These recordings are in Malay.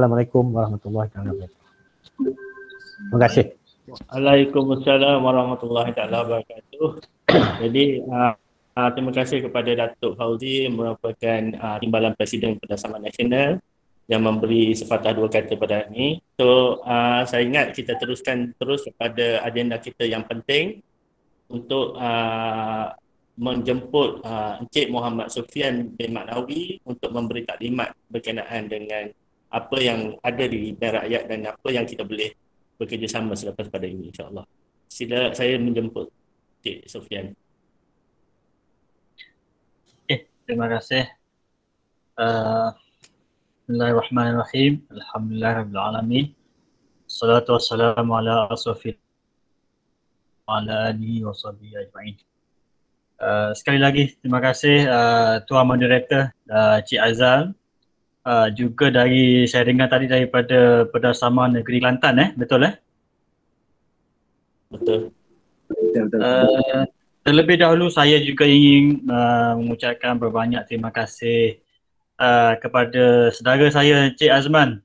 Assalamualaikum warahmatullahi wabarakatuh. Terima kasih. Waalaikumsalam warahmatullahi wabarakatuh. Jadi uh, uh, terima kasih kepada Datuk Fauzi merupakan uh, timbalan Presiden Berdasarkan Nasional yang memberi sepatah dua kata pada ini. So uh, saya ingat kita teruskan terus kepada agenda kita yang penting untuk uh, menjemput uh, Encik Muhammad Sufian bin Maknawi untuk memberi taklimat berkenaan dengan apa yang ada di Bank Rakyat dan apa yang kita boleh bekerjasama selepas pada ini insyaAllah. Sila saya menjemput Encik Sufian. Okay, terima kasih. Uh, Bismillahirrahmanirrahim. Alhamdulillahirrahmanirrahim. Salatu wassalamu ala asrafil ala alihi wa sahbihi ajma'in. Uh, sekali lagi terima kasih uh, Tuan Moderator uh, Cik Azal uh, juga dari saya dengar tadi daripada Perdasama Negeri Kelantan eh betul eh? Betul. Uh, terlebih dahulu saya juga ingin uh, mengucapkan berbanyak terima kasih uh, kepada saudara saya Cik Azman.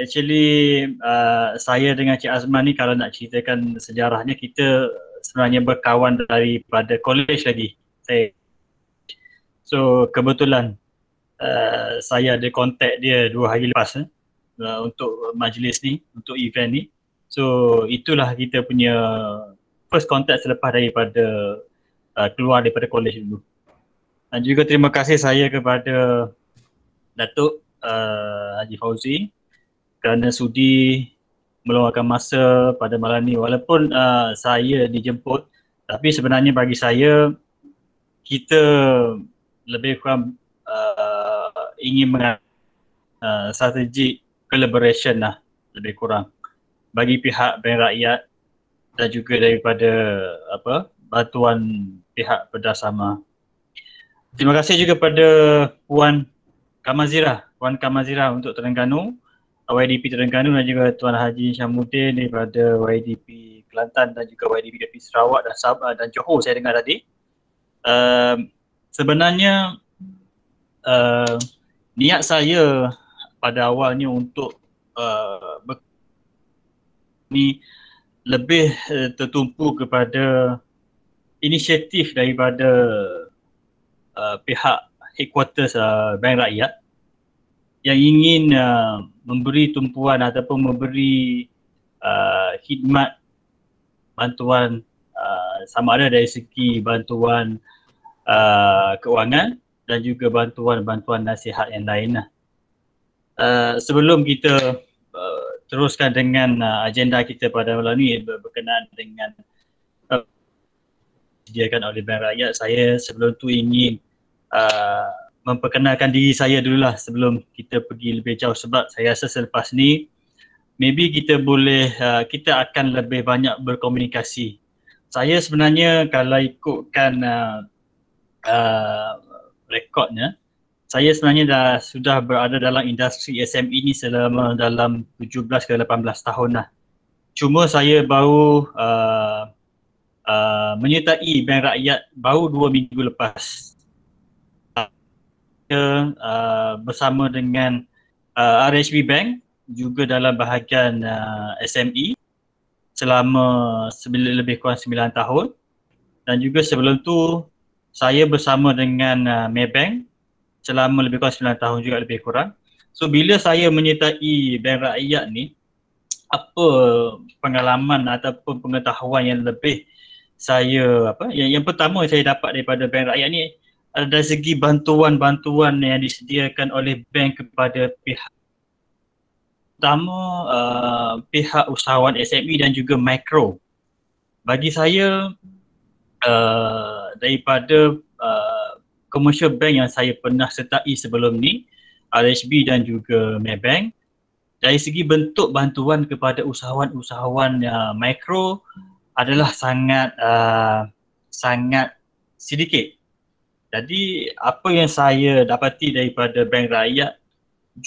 Actually uh, saya dengan Cik Azman ni kalau nak ceritakan sejarahnya kita sebenarnya berkawan daripada college lagi. Saya So kebetulan uh, saya ada kontak dia dua hari lepas eh, uh, untuk majlis ni, untuk event ni. So itulah kita punya first contact selepas daripada uh, keluar daripada college dulu. Dan juga terima kasih saya kepada Datuk uh, Haji Fauzi kerana sudi meluangkan masa pada malam ni walaupun uh, saya dijemput tapi sebenarnya bagi saya kita lebih kurang ingin mengambil uh, strategi collaboration lah lebih kurang bagi pihak Bank Rakyat dan juga daripada apa bantuan pihak berdasama. Terima kasih juga kepada Puan Kamazira, Puan Kamazira untuk Terengganu, YDP Terengganu dan juga Tuan Haji Syamuddin daripada YDP Kelantan dan juga YDP dari Sarawak dan Sabah dan Johor saya dengar tadi. Uh, sebenarnya uh, niat saya pada awalnya untuk uh, ni lebih uh, tertumpu kepada inisiatif daripada uh, pihak headquarters uh, Bank Rakyat yang ingin uh, memberi tumpuan ataupun memberi uh, khidmat bantuan uh, sama ada dari segi bantuan uh, keuangan dan juga bantuan-bantuan nasihat yang lain lah. Uh, sebelum kita uh, teruskan dengan uh, agenda kita pada malam ini berkenaan dengan uh, disediakan oleh Bank Rakyat, saya sebelum tu ingin uh, memperkenalkan diri saya dululah sebelum kita pergi lebih jauh sebab saya rasa selepas ni maybe kita boleh uh, kita akan lebih banyak berkomunikasi. Saya sebenarnya kalau ikutkan uh, uh, rekodnya saya sebenarnya dah sudah berada dalam industri SME ni selama dalam 17 ke 18 tahun lah. Cuma saya baru uh, uh, menyertai Bank Rakyat baru dua minggu lepas uh, bersama dengan uh, RHB Bank juga dalam bahagian uh, SME selama lebih kurang 9 tahun dan juga sebelum tu saya bersama dengan uh, Maybank selama lebih kurang 9 tahun juga lebih kurang. So bila saya menyertai Bank Rakyat ni apa pengalaman ataupun pengetahuan yang lebih saya apa yang, yang pertama saya dapat daripada Bank Rakyat ni dari segi bantuan-bantuan yang disediakan oleh bank kepada pihak pertama uh, pihak usahawan SME dan juga mikro. Bagi saya uh, daripada uh, commercial bank yang saya pernah sertai sebelum ni RHB dan juga Maybank. Dari segi bentuk bantuan kepada usahawan-usahawan uh, mikro adalah sangat uh, sangat sedikit. Jadi apa yang saya dapati daripada Bank Rakyat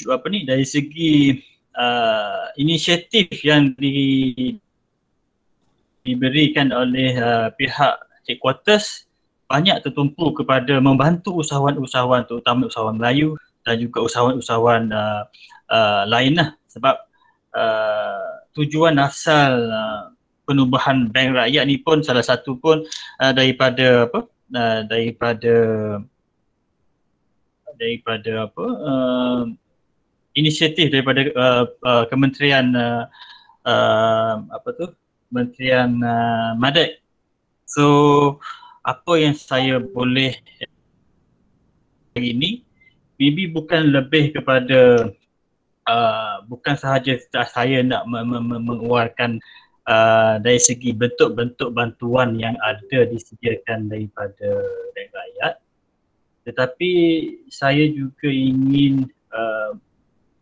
apa ni dari segi uh, inisiatif yang di, diberikan oleh uh, pihak headquarters banyak tertumpu kepada membantu usahawan-usahawan terutama usahawan Melayu dan juga usahawan-usahawan uh, uh, lain lah. Sebab uh, tujuan asal uh, penubuhan bank rakyat ni pun salah satu pun uh, daripada apa uh, daripada daripada apa uh, inisiatif daripada uh, uh, kementerian uh, uh, apa tu kementerian uh, Madek so apa yang saya boleh hari ini maybe bukan lebih kepada uh, bukan sahaja saya nak mengeluarkan uh, dari segi bentuk-bentuk bantuan yang ada disediakan daripada rakyat tetapi saya juga ingin uh,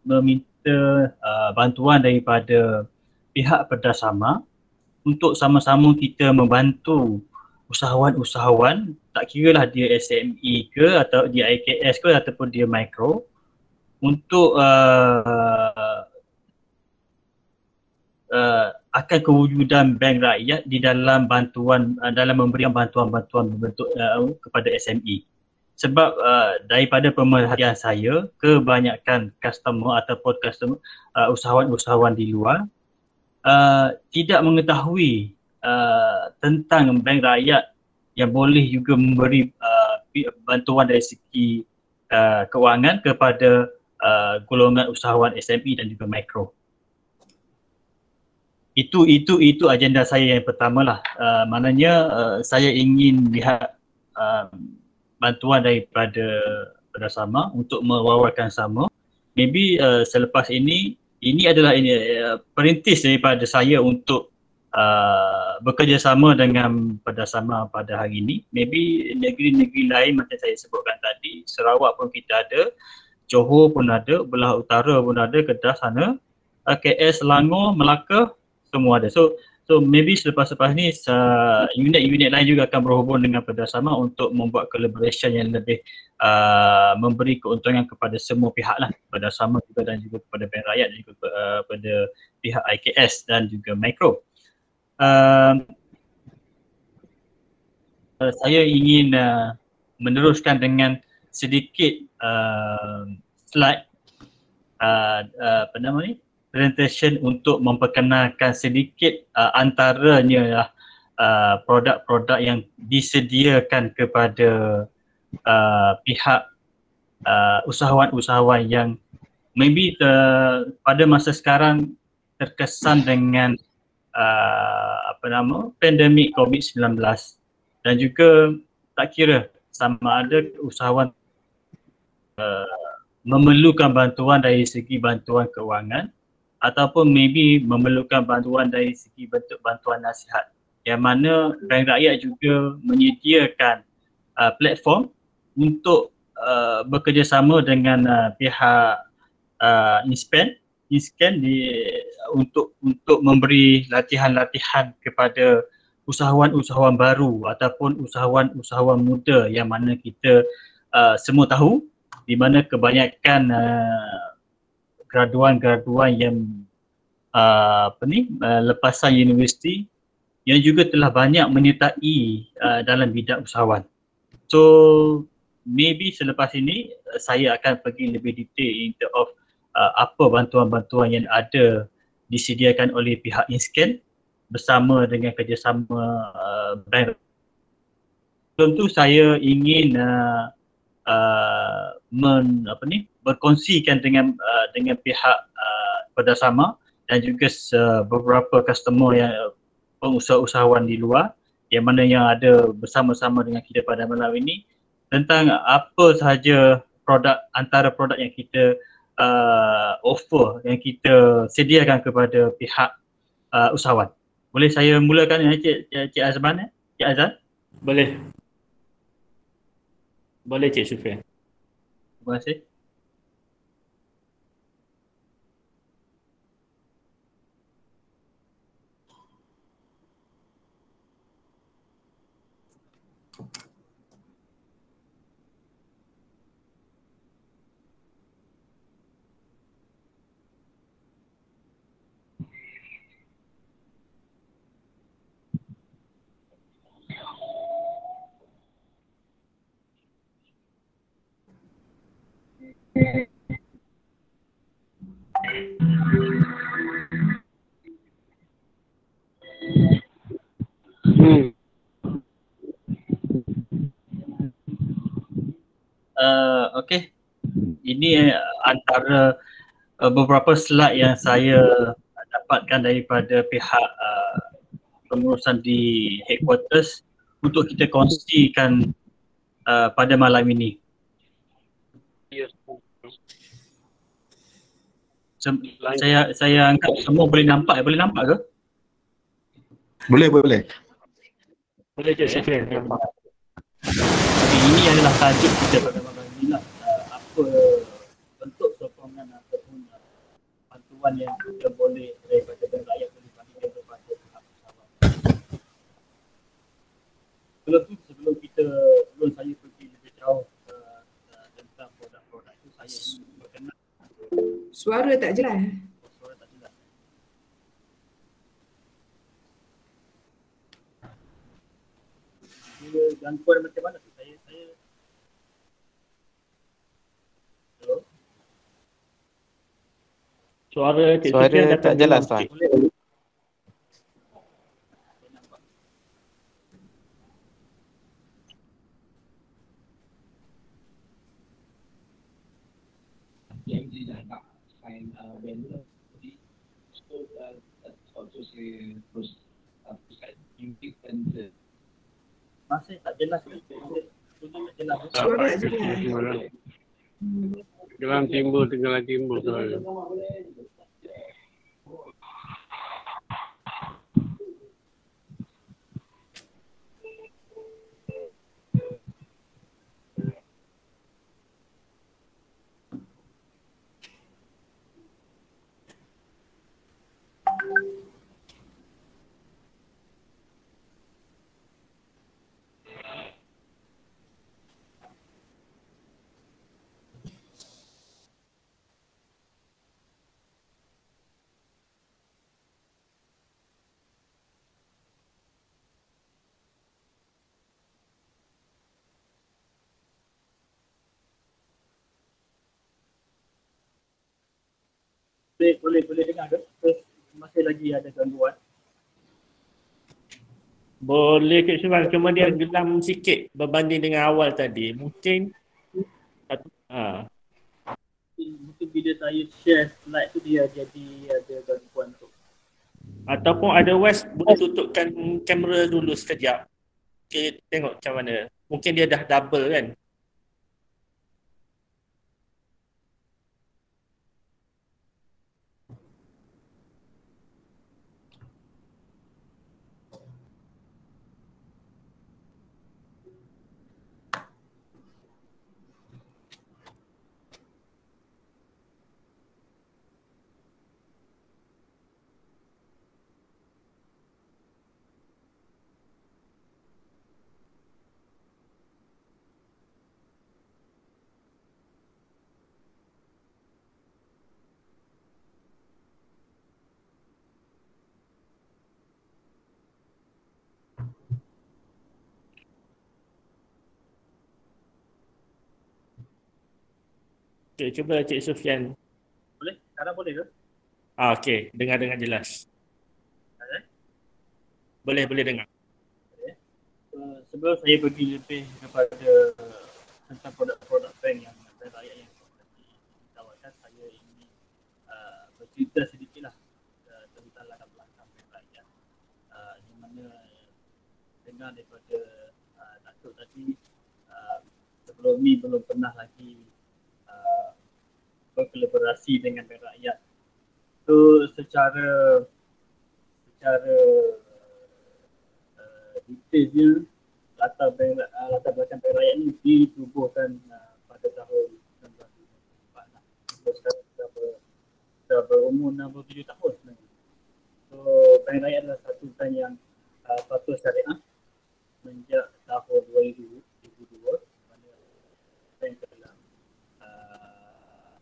meminta uh, bantuan daripada pihak perdasama untuk sama-sama kita membantu usahawan-usahawan tak kira lah dia SME ke atau dia IKS ke ataupun dia micro untuk uh, uh, akan kewujudan bank rakyat di dalam bantuan uh, dalam memberikan bantuan-bantuan bentuk uh, kepada SME sebab uh, daripada pemerhatian saya kebanyakan customer ataupun customer uh, usahawan-usahawan di luar uh, tidak mengetahui uh, tentang bank rakyat yang boleh juga memberi uh, bantuan dari segi uh, kewangan kepada uh, golongan usahawan SME dan juga mikro. Itu itu itu agenda saya yang pertama lah. Uh, maknanya uh, saya ingin lihat uh, bantuan daripada bersama untuk mewawarkan sama. Maybe uh, selepas ini ini adalah ini uh, perintis daripada saya untuk uh, bekerjasama dengan Perdasama pada hari ini. Maybe negeri-negeri lain macam saya sebutkan tadi, Sarawak pun kita ada, Johor pun ada, Belah Utara pun ada, Kedah sana, uh, KS, Selangor, Melaka, semua ada. So so maybe selepas-lepas ni uh, unit-unit lain juga akan berhubung dengan Perdasama untuk membuat collaboration yang lebih uh, memberi keuntungan kepada semua pihak lah. Perdasama juga dan juga kepada bank rakyat dan juga uh, kepada pihak IKS dan juga Micro. Uh, saya ingin uh, meneruskan dengan sedikit uh, slide uh, uh, apa nama ni presentation untuk memperkenalkan sedikit uh, antaranya uh, produk-produk yang disediakan kepada uh, pihak uh, usahawan-usahawan yang maybe uh, pada masa sekarang terkesan dengan uh, apa nama pandemik COVID-19 dan juga tak kira sama ada usahawan uh, memerlukan bantuan dari segi bantuan keuangan ataupun maybe memerlukan bantuan dari segi bentuk bantuan nasihat. Yang mana bank rakyat juga menyediakan uh, platform untuk uh, bekerjasama dengan uh, pihak uh, Inscan di untuk untuk memberi latihan-latihan kepada usahawan-usahawan baru ataupun usahawan-usahawan muda yang mana kita uh, semua tahu di mana kebanyakan uh, graduan-graduan yang uh, apa ni uh, lepasan universiti yang juga telah banyak menyertai uh, dalam bidang usahawan. So maybe selepas ini uh, saya akan pergi lebih detail in terms of uh, apa bantuan-bantuan yang ada disediakan oleh pihak Inscan bersama dengan kerjasama uh, bank. Tentu saya ingin uh, uh, men, apa ni, berkongsikan dengan uh, dengan pihak uh, perdasama dan juga beberapa customer yang pengusaha-usahawan di luar yang mana yang ada bersama-sama dengan kita pada malam ini tentang apa sahaja produk antara produk yang kita uh, offer yang kita sediakan kepada pihak uh, usahawan. Boleh saya mulakan ya Cik, Cik Azman ya? Cik Azan? Boleh. Boleh Cik Syufri. Terima kasih. Hmm. Uh, okay, ini uh, antara uh, beberapa slide yang saya dapatkan daripada pihak uh, pengurusan di headquarters untuk kita kongsikan uh, pada malam ini. Saya saya angkat semua boleh nampak boleh nampak ke? Boleh, boleh. Boleh Cik Sufian. Jadi ini adalah tajuk kita pada malam ini lah. Apa bentuk sokongan ataupun uh, bantuan yang kita boleh daripada rakyat boleh bagikan kepada pihak pesawat. Sebelum tu, sebelum kita, sebelum saya Suara tak jelas. suara tak jelas. Dia gangguan macam mana tu? Saya, saya Hello? Suara Suara tak jelas, Tuan. Cik. Boleh? Saya nampak. yang dia dah nak sign uh, banner jadi so uh, waktu saya terus pusat impian dan Masih tak jelas. Tenggelam timbul, tenggelam timbul suara. Boleh, boleh, boleh dengar ke? Ke Masih lagi ada gangguan. Boleh Cik Sufian, cuma dia gelam sikit berbanding dengan awal tadi. Mungkin ha. Mungkin, mungkin bila saya share slide tu dia jadi ada gangguan tu. Ataupun otherwise boleh tutupkan kamera dulu sekejap. Okay, tengok macam mana. Mungkin dia dah double kan. Okay, cuba Cik Sufian. Boleh? Sekarang boleh ke? Ah, okay, dengar dengan jelas. Ada? Boleh, boleh dengar. Uh, sebelum saya pergi lebih kepada uh, tentang produk-produk bank yang bank rakyat yang ditawarkan, saya ingin uh, bercerita sedikit lah uh, tentang latar belakang bank rakyat. Uh, di mana dengar daripada uh, Datuk tadi, uh, sebelum ni belum pernah lagi berkolaborasi dengan rakyat. So secara secara uh, detailnya latar bank, uh, latar belakang rakyat ni ditubuhkan uh, pada tahun 1994 lah. Sekarang dah, ber, dah berumur 67 tahun sebenarnya. So bank rakyat adalah satu bank yang uh, patuh syariah sejak tahun 2000, 2002 mana bank telah uh,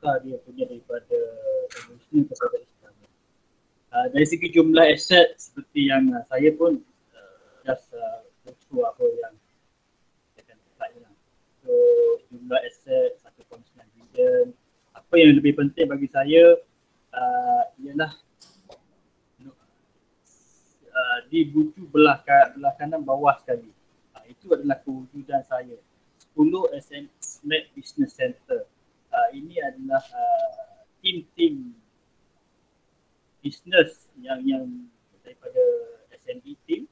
tukar dia punya daripada Muslim kepada Islam. Uh, dari segi jumlah aset seperti yang uh, saya pun uh, just uh, buku apa yang saya akan slide lah. So jumlah aset 1.9 bilion. Apa yang lebih penting bagi saya uh, ialah uh, di buku belah, belah kanan bawah sekali. Uh, itu adalah kewujudan saya. 10 SM Smart Business Center. Uh, ini adalah uh, tim-tim bisnes yang yang daripada SME team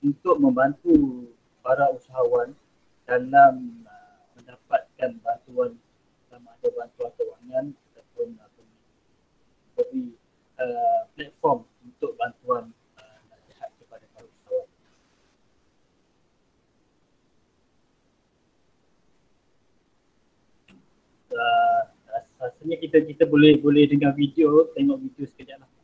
untuk membantu para usahawan dalam uh, mendapatkan bantuan sama ada bantuan kewangan ataupun apa beri uh, platform untuk bantuan uh, nasihat kepada para usahawan. Uh, rasanya kita kita boleh boleh dengar video, tengok video sekejap lah.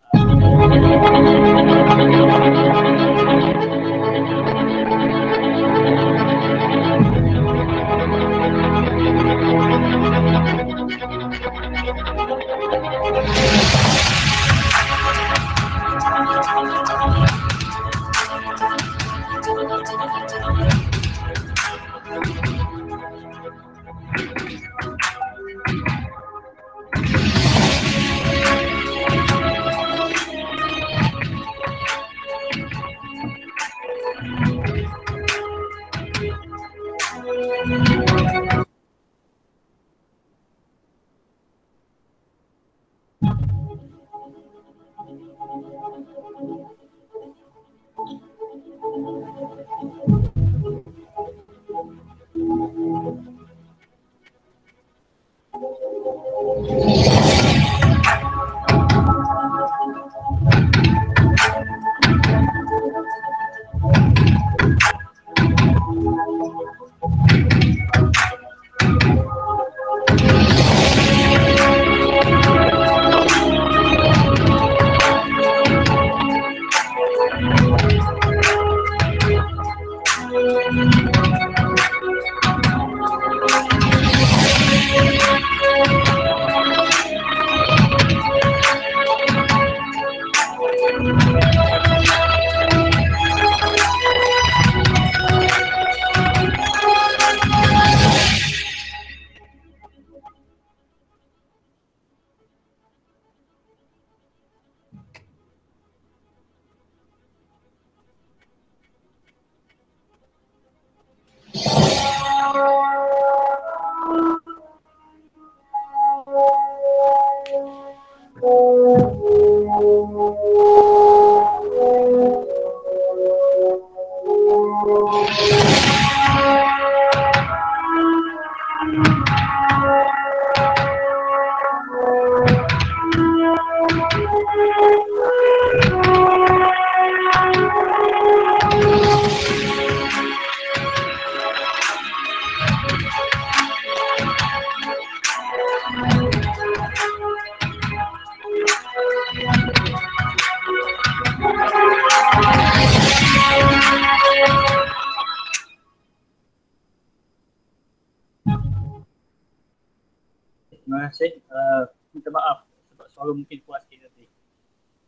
Suara mungkin kuat sikit tadi.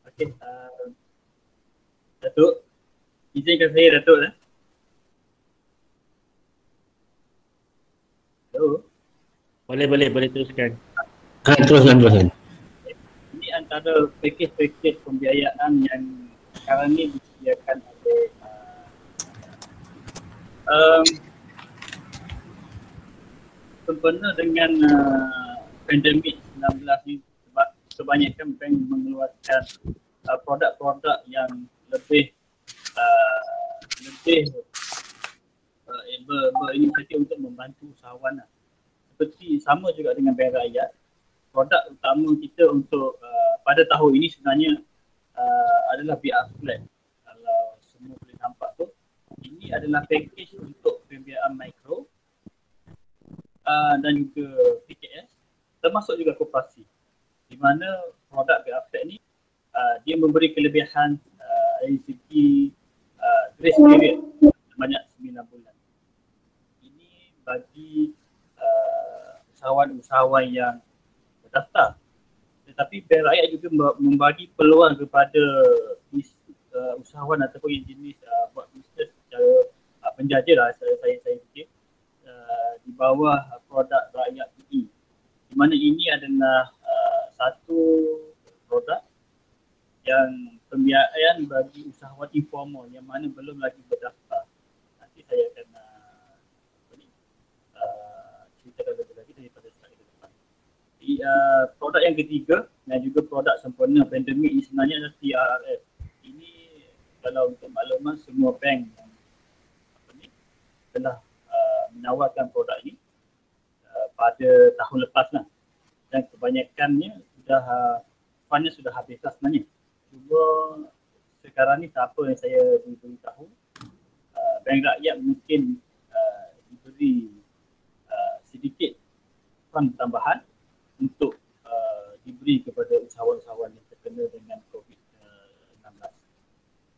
Okey. Uh, Datuk. Izinkan saya Datuk. Eh? Hello. Boleh, boleh, boleh teruskan. Ha, teruskan, teruskan. Ini antara pakej-pakej pembiayaan yang sekarang ni disediakan oleh uh, um, sempena dengan uh, pandemik 19 ni kebanyakan bank mengeluarkan uh, produk-produk yang lebih uh, lebih uh, ber, berinisiatif untuk membantu usahawan lah. Seperti sama juga dengan bank rakyat, produk utama kita untuk uh, pada tahun ini sebenarnya uh, adalah BR Flat. Kalau semua boleh nampak tu, ini adalah package untuk pembiayaan mikro uh, dan juga PKS termasuk juga koperasi mana produk Flat ni uh, dia memberi kelebihan uh, dari segi uh, grace period sebanyak 9 bulan. Ini bagi uh, usahawan-usahawan yang berdaftar. Tetapi bank rakyat juga membagi peluang kepada uh, usahawan ataupun yang jenis uh, buat bisnes secara uh, penjaja lah saya saya, saya fikir uh, di bawah uh, produk rakyat PE. Di mana ini adalah uh, satu produk yang pembiayaan bagi usahawan informal yang mana belum lagi berdaftar. Nanti saya akan uh, kita akan lebih lagi daripada ke depan. Jadi, uh, produk yang ketiga dan juga produk sempurna pandemik ini sebenarnya adalah TRRF. Ini kalau untuk makluman semua bank yang apa ni, telah uh, menawarkan produk ini uh, pada tahun lepas lah. Dan kebanyakannya sudah fundnya sudah habis lah sebenarnya. Cuma sekarang ni siapa yang saya beritahu uh, bank rakyat mungkin uh, diberi uh, sedikit fund tambahan untuk uh, diberi kepada usahawan-usahawan yang terkena dengan COVID-19.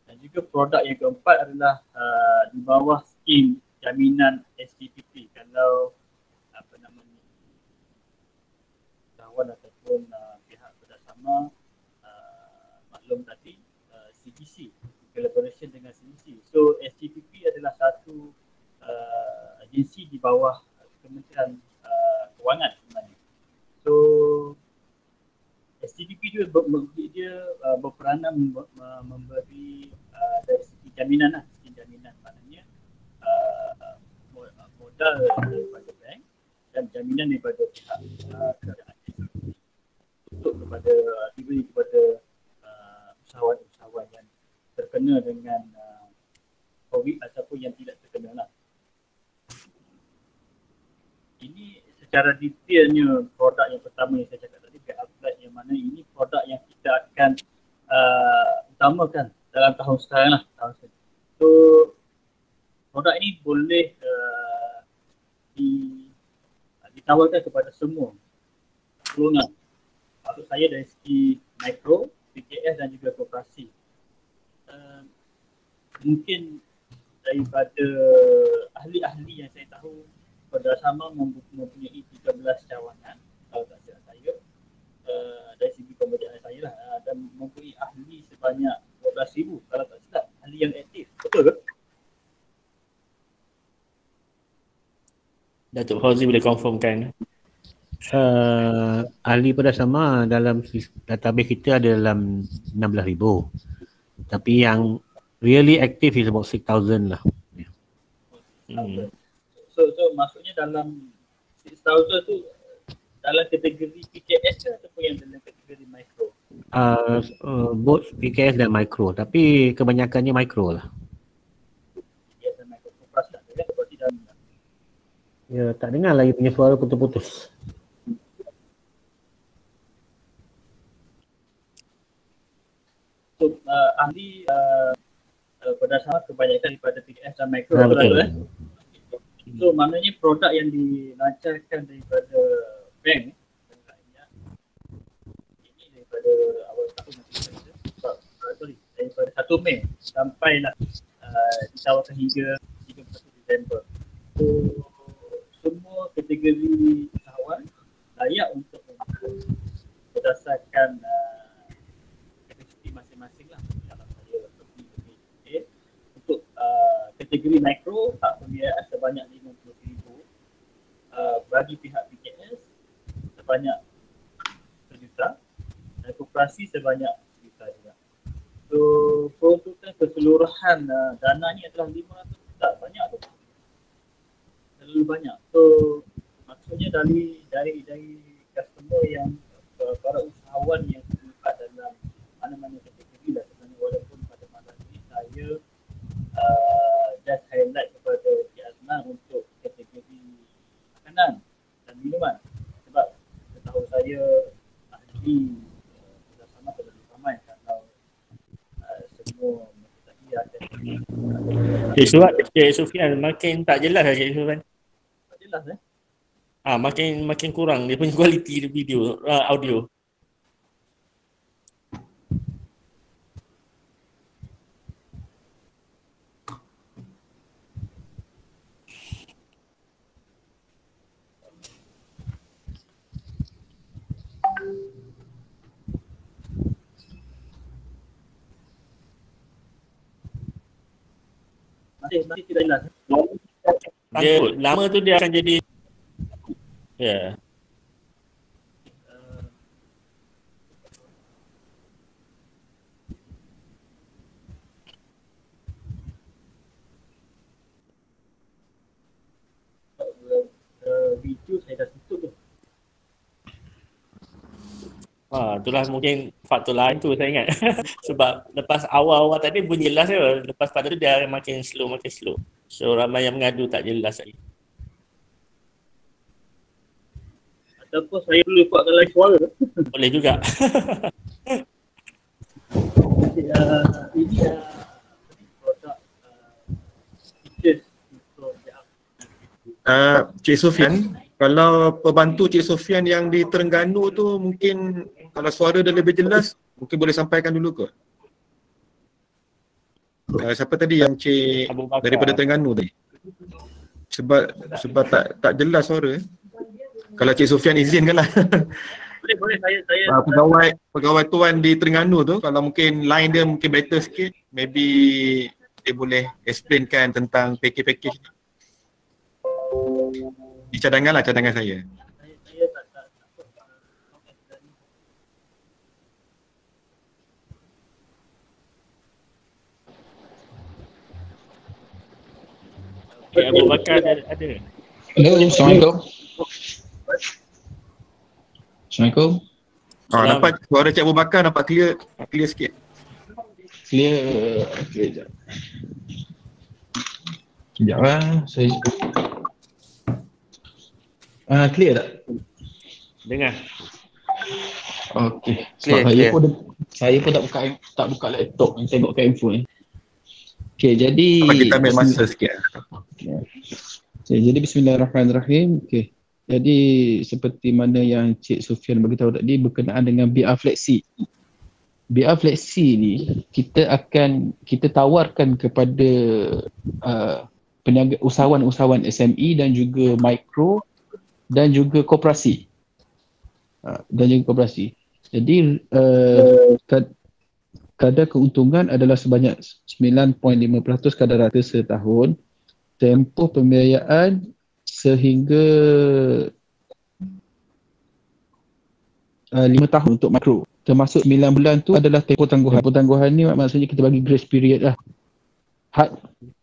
Dan juga produk yang keempat adalah uh, di bawah skim jaminan STPP kalau apa nama ni usahawan ataupun uh, pihak bersama uh, maklum tadi uh, CGC collaboration dengan CGC. So STPP adalah satu uh, agensi di bawah Kementerian uh, Kewangan sebenarnya. So STPP juga ber, dia uh, berperanan mem, memberi uh, dari segi jaminan lah, segi jaminan maknanya uh, modal daripada bank dan jaminan daripada pihak uh, kerajaan untuk kepada diberi kepada uh, usahawan-usahawan yang terkena dengan uh, COVID ataupun yang tidak terkena lah. Ini secara detailnya produk yang pertama yang saya cakap tadi Upgrade yang mana ini produk yang kita akan uh, utamakan dalam tahun sekarang lah. Tahun sekarang. So produk ini boleh uh, di, ditawarkan kepada semua golongan. Maksud saya dari segi mikro, PKS dan juga koperasi. Uh, mungkin daripada ahli-ahli yang saya tahu Berdasama mempunyai 13 cawangan kalau tak silap saya uh, dari segi pembacaan saya lah uh, dan mempunyai ahli sebanyak 12,000 kalau tak silap ahli yang aktif betul ke? Datuk Fauzi boleh confirmkan. Uh, ahli pada sama dalam database kita ada dalam 16,000. Tapi yang really active is about 6,000 lah. Hmm. So, so maksudnya dalam 6,000 tu dalam kategori PKS ke ataupun yang dalam kategori micro? Uh, uh, both PKS dan micro tapi kebanyakannya micro lah. Ya, tak dengar lagi punya suara putus-putus. So, uh, ahli uh, uh, berdasarkan kebanyakan daripada PKS dan micro Ah, betul, eh? So maknanya produk yang dilancarkan daripada bank ini daripada awal tahun uh, sorry daripada 1 Mei sampailah uh, ditawarkan hingga 31 Disember. So semua kategori usahawan layak untuk untuk berdasarkan uh, kapasiti masing-masing lah dalam saya lebih lebih okay. untuk uh, kategori mikro hak pembiayaan sebanyak RM50,000 uh, bagi pihak PKS sebanyak sejuta dan koperasi sebanyak sejuta juga. So peruntukan keseluruhan uh, dananya adalah 500 juta banyak tu. Terlalu banyak. So maksudnya dari dari dari customer yang uh, para usahawan yang terlibat dalam mana-mana kategori lah sebenarnya walaupun pada malam ini saya uh, just highlight kepada Cik Azman untuk kategori makanan dan minuman sebab setahu saya ahli uh, bersama terlalu ramai kalau uh, semua tadi ada Cik Suat, Cik Sufian makin tak jelas lah Cik Sufian. tak jelas eh Ah makin makin kurang dia punya kualiti video uh, audio. Nanti kita jelas. Dia lama tu dia akan jadi ya. Yeah. video saya dah tutup tu. Ah, itulah mungkin faktor lain tu saya ingat. Sebab lepas awal-awal tadi bunyi jelas je. Lepas pada tu dia makin slow, makin slow. So ramai yang mengadu tak jelas lagi. Ataupun saya perlu kuatkan lagi suara. Boleh juga. uh, ini uh, produk uh, features untuk Uh, Cik Sofian, kalau pembantu Cik Sofian yang di Terengganu tu mungkin kalau suara dia lebih jelas, mungkin boleh sampaikan dulu ke? Uh, siapa tadi yang Cik daripada Terengganu tadi? Sebab sebab tak tak jelas suara. Kalau Cik Sofian izinkan lah. boleh boleh saya saya uh, pegawai pegawai tuan di Terengganu tu kalau mungkin line dia mungkin better sikit, maybe dia boleh explainkan tentang package-package ni. Di cadangan lah cadangan saya. saya, saya tak tak tak Okay, Abu Bakar ada. ada. Hello, Assalamualaikum. Assalamualaikum. Ah, Salam. dapat suara Cik Abu Bakar nampak clear clear sikit. Clear. Okay, sekejap. Sekejap lah. Saya... Ah, clear tak? Dengar. Okey. Sebab Clear, saya clear. pun saya pun tak buka tak buka laptop yang tengok kat handphone ni. Okey, jadi Apa kita ambil masa sikit. Okay, jadi bismillahirrahmanirrahim. Okey. Jadi seperti mana yang Cik Sufian beritahu tadi berkenaan dengan BR Flexi. BR Flexi ni kita akan kita tawarkan kepada uh, peniaga usahawan-usahawan SME dan juga mikro dan juga koperasi. Uh, dan juga koperasi. Jadi uh, kad- kadar keuntungan adalah sebanyak 9.5% kadar rata setahun tempoh pembiayaan sehingga uh, 5 tahun untuk makro. Termasuk 9 bulan tu adalah tempoh tangguhan. Tempoh tangguhan ni maksudnya kita bagi grace period lah. Had,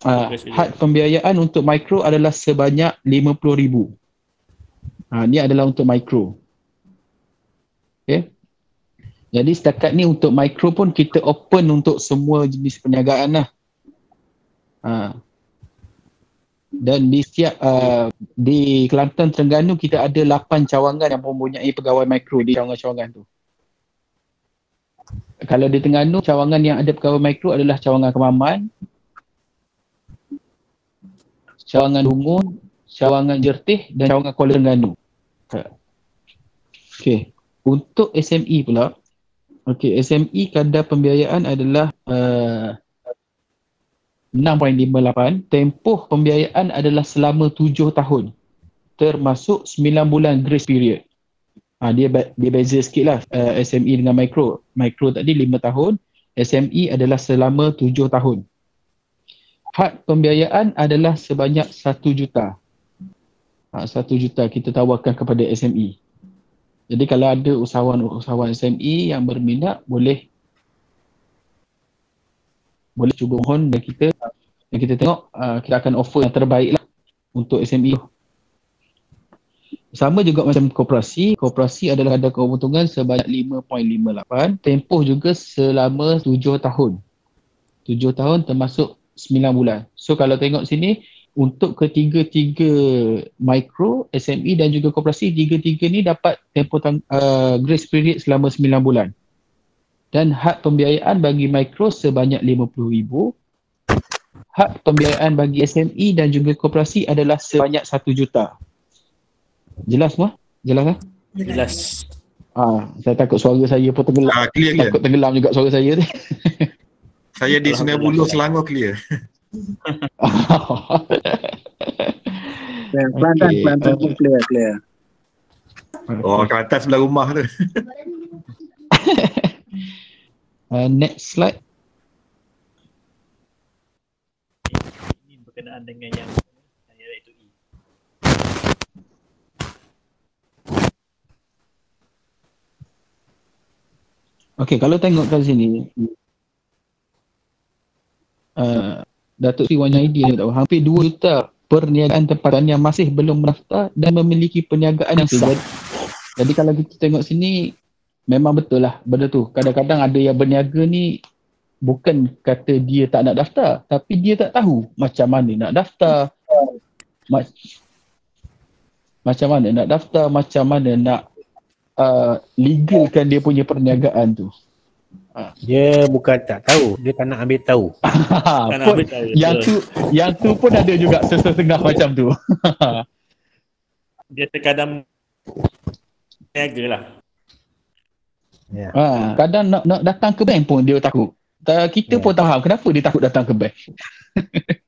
uh, had pembiayaan untuk mikro adalah sebanyak RM50,000. Ha, ni adalah untuk mikro. Okay. Jadi setakat ni untuk mikro pun kita open untuk semua jenis perniagaan lah. Ha, dan di setiap uh, di Kelantan Terengganu kita ada 8 cawangan yang mempunyai pegawai mikro di cawangan-cawangan tu. Kalau di Terengganu cawangan yang ada pegawai mikro adalah cawangan Kemaman, cawangan Lungun, cawangan Jertih dan cawangan Kuala Terengganu. Okey. Untuk SME pula, okey SME kadar pembiayaan adalah uh, 6.58 tempoh pembiayaan adalah selama 7 tahun termasuk 9 bulan grace period. Ha, dia dia beza sikit lah uh, SME dengan micro. Micro tadi 5 tahun SME adalah selama 7 tahun. Had pembiayaan adalah sebanyak 1 juta ha, 1 juta kita tawarkan kepada SME jadi kalau ada usahawan-usahawan SME yang berminat boleh boleh cuba mohon dan kita dan kita tengok uh, kita akan offer yang terbaik lah untuk SME. Sama juga macam koperasi, koperasi adalah ada keuntungan sebanyak 5.58, tempoh juga selama 7 tahun. 7 tahun termasuk 9 bulan. So kalau tengok sini untuk ketiga-tiga mikro, SME dan juga koperasi, tiga-tiga ni dapat tempoh tang- uh, grace period selama 9 bulan dan had pembiayaan bagi mikro sebanyak RM50,000. Had pembiayaan bagi SME dan juga koperasi adalah sebanyak 1 juta. Jelas semua? Jelas kan? Jelas. Ah, saya takut suara saya pun tenggelam. Ah, clear clear. Takut tenggelam juga suara saya ni. Saya di Sungai Buloh Selangor clear. Kelantan, Okey, Kelantan pun clear, clear. Oh, Kelantan sebelah rumah tu. Uh, next slide. ini berkenaan dengan yang E. Okey, kalau tengok kat sini uh, Datuk Sri Wan Haidi dia tahu hampir 2 juta perniagaan tempatan yang masih belum mendaftar dan memiliki perniagaan yang sah. Jadi, jadi kalau kita tengok sini memang betul lah benda tu. Kadang-kadang ada yang berniaga ni bukan kata dia tak nak daftar tapi dia tak tahu macam mana nak daftar. Ma- macam mana nak daftar, macam mana nak uh, legalkan dia punya perniagaan tu. Dia bukan tak tahu, dia tak nak ambil tahu. Tak nak pun, ambil tahu, yang tu yang tu pun ada juga setengah macam tu. Dia terkadang niaga lah. Ya. ha, kadang nak nak datang ke bank pun dia takut. Ta- Kita Ya. pun tahu kenapa dia takut datang ke bank.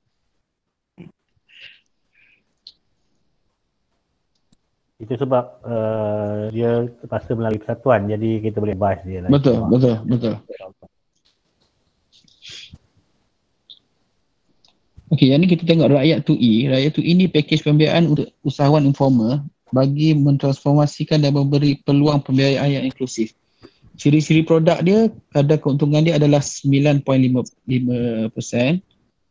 Itu sebab uh, dia terpaksa melalui persatuan jadi kita boleh bahas dia lah. Betul, betul, betul. Okey, yang ni kita tengok rakyat 2E. Rakyat 2E ni package pembiayaan untuk usahawan informal bagi mentransformasikan dan memberi peluang pembiayaan yang inklusif. Ciri-ciri produk dia, kadar keuntungan dia adalah 9.5%,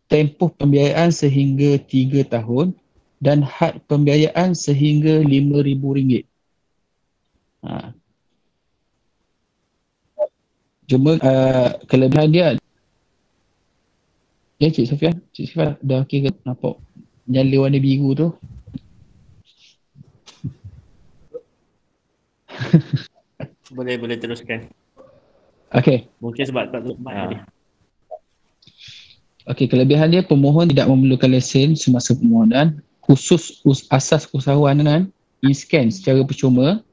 tempoh pembiayaan sehingga 3 tahun dan had pembiayaan sehingga RM5,000. Ha. Cuma uh, kelebihan dia Ya Cik Sofian, Cik Sofian dah okey ke nampak nyala warna biru tu? Boleh boleh teruskan. Okey. Mungkin sebab tak mic Ha. tadi. Okey, kelebihan dia pemohon tidak memerlukan lesen semasa permohonan. Khusus us, asas usahawanan in-scan secara percuma.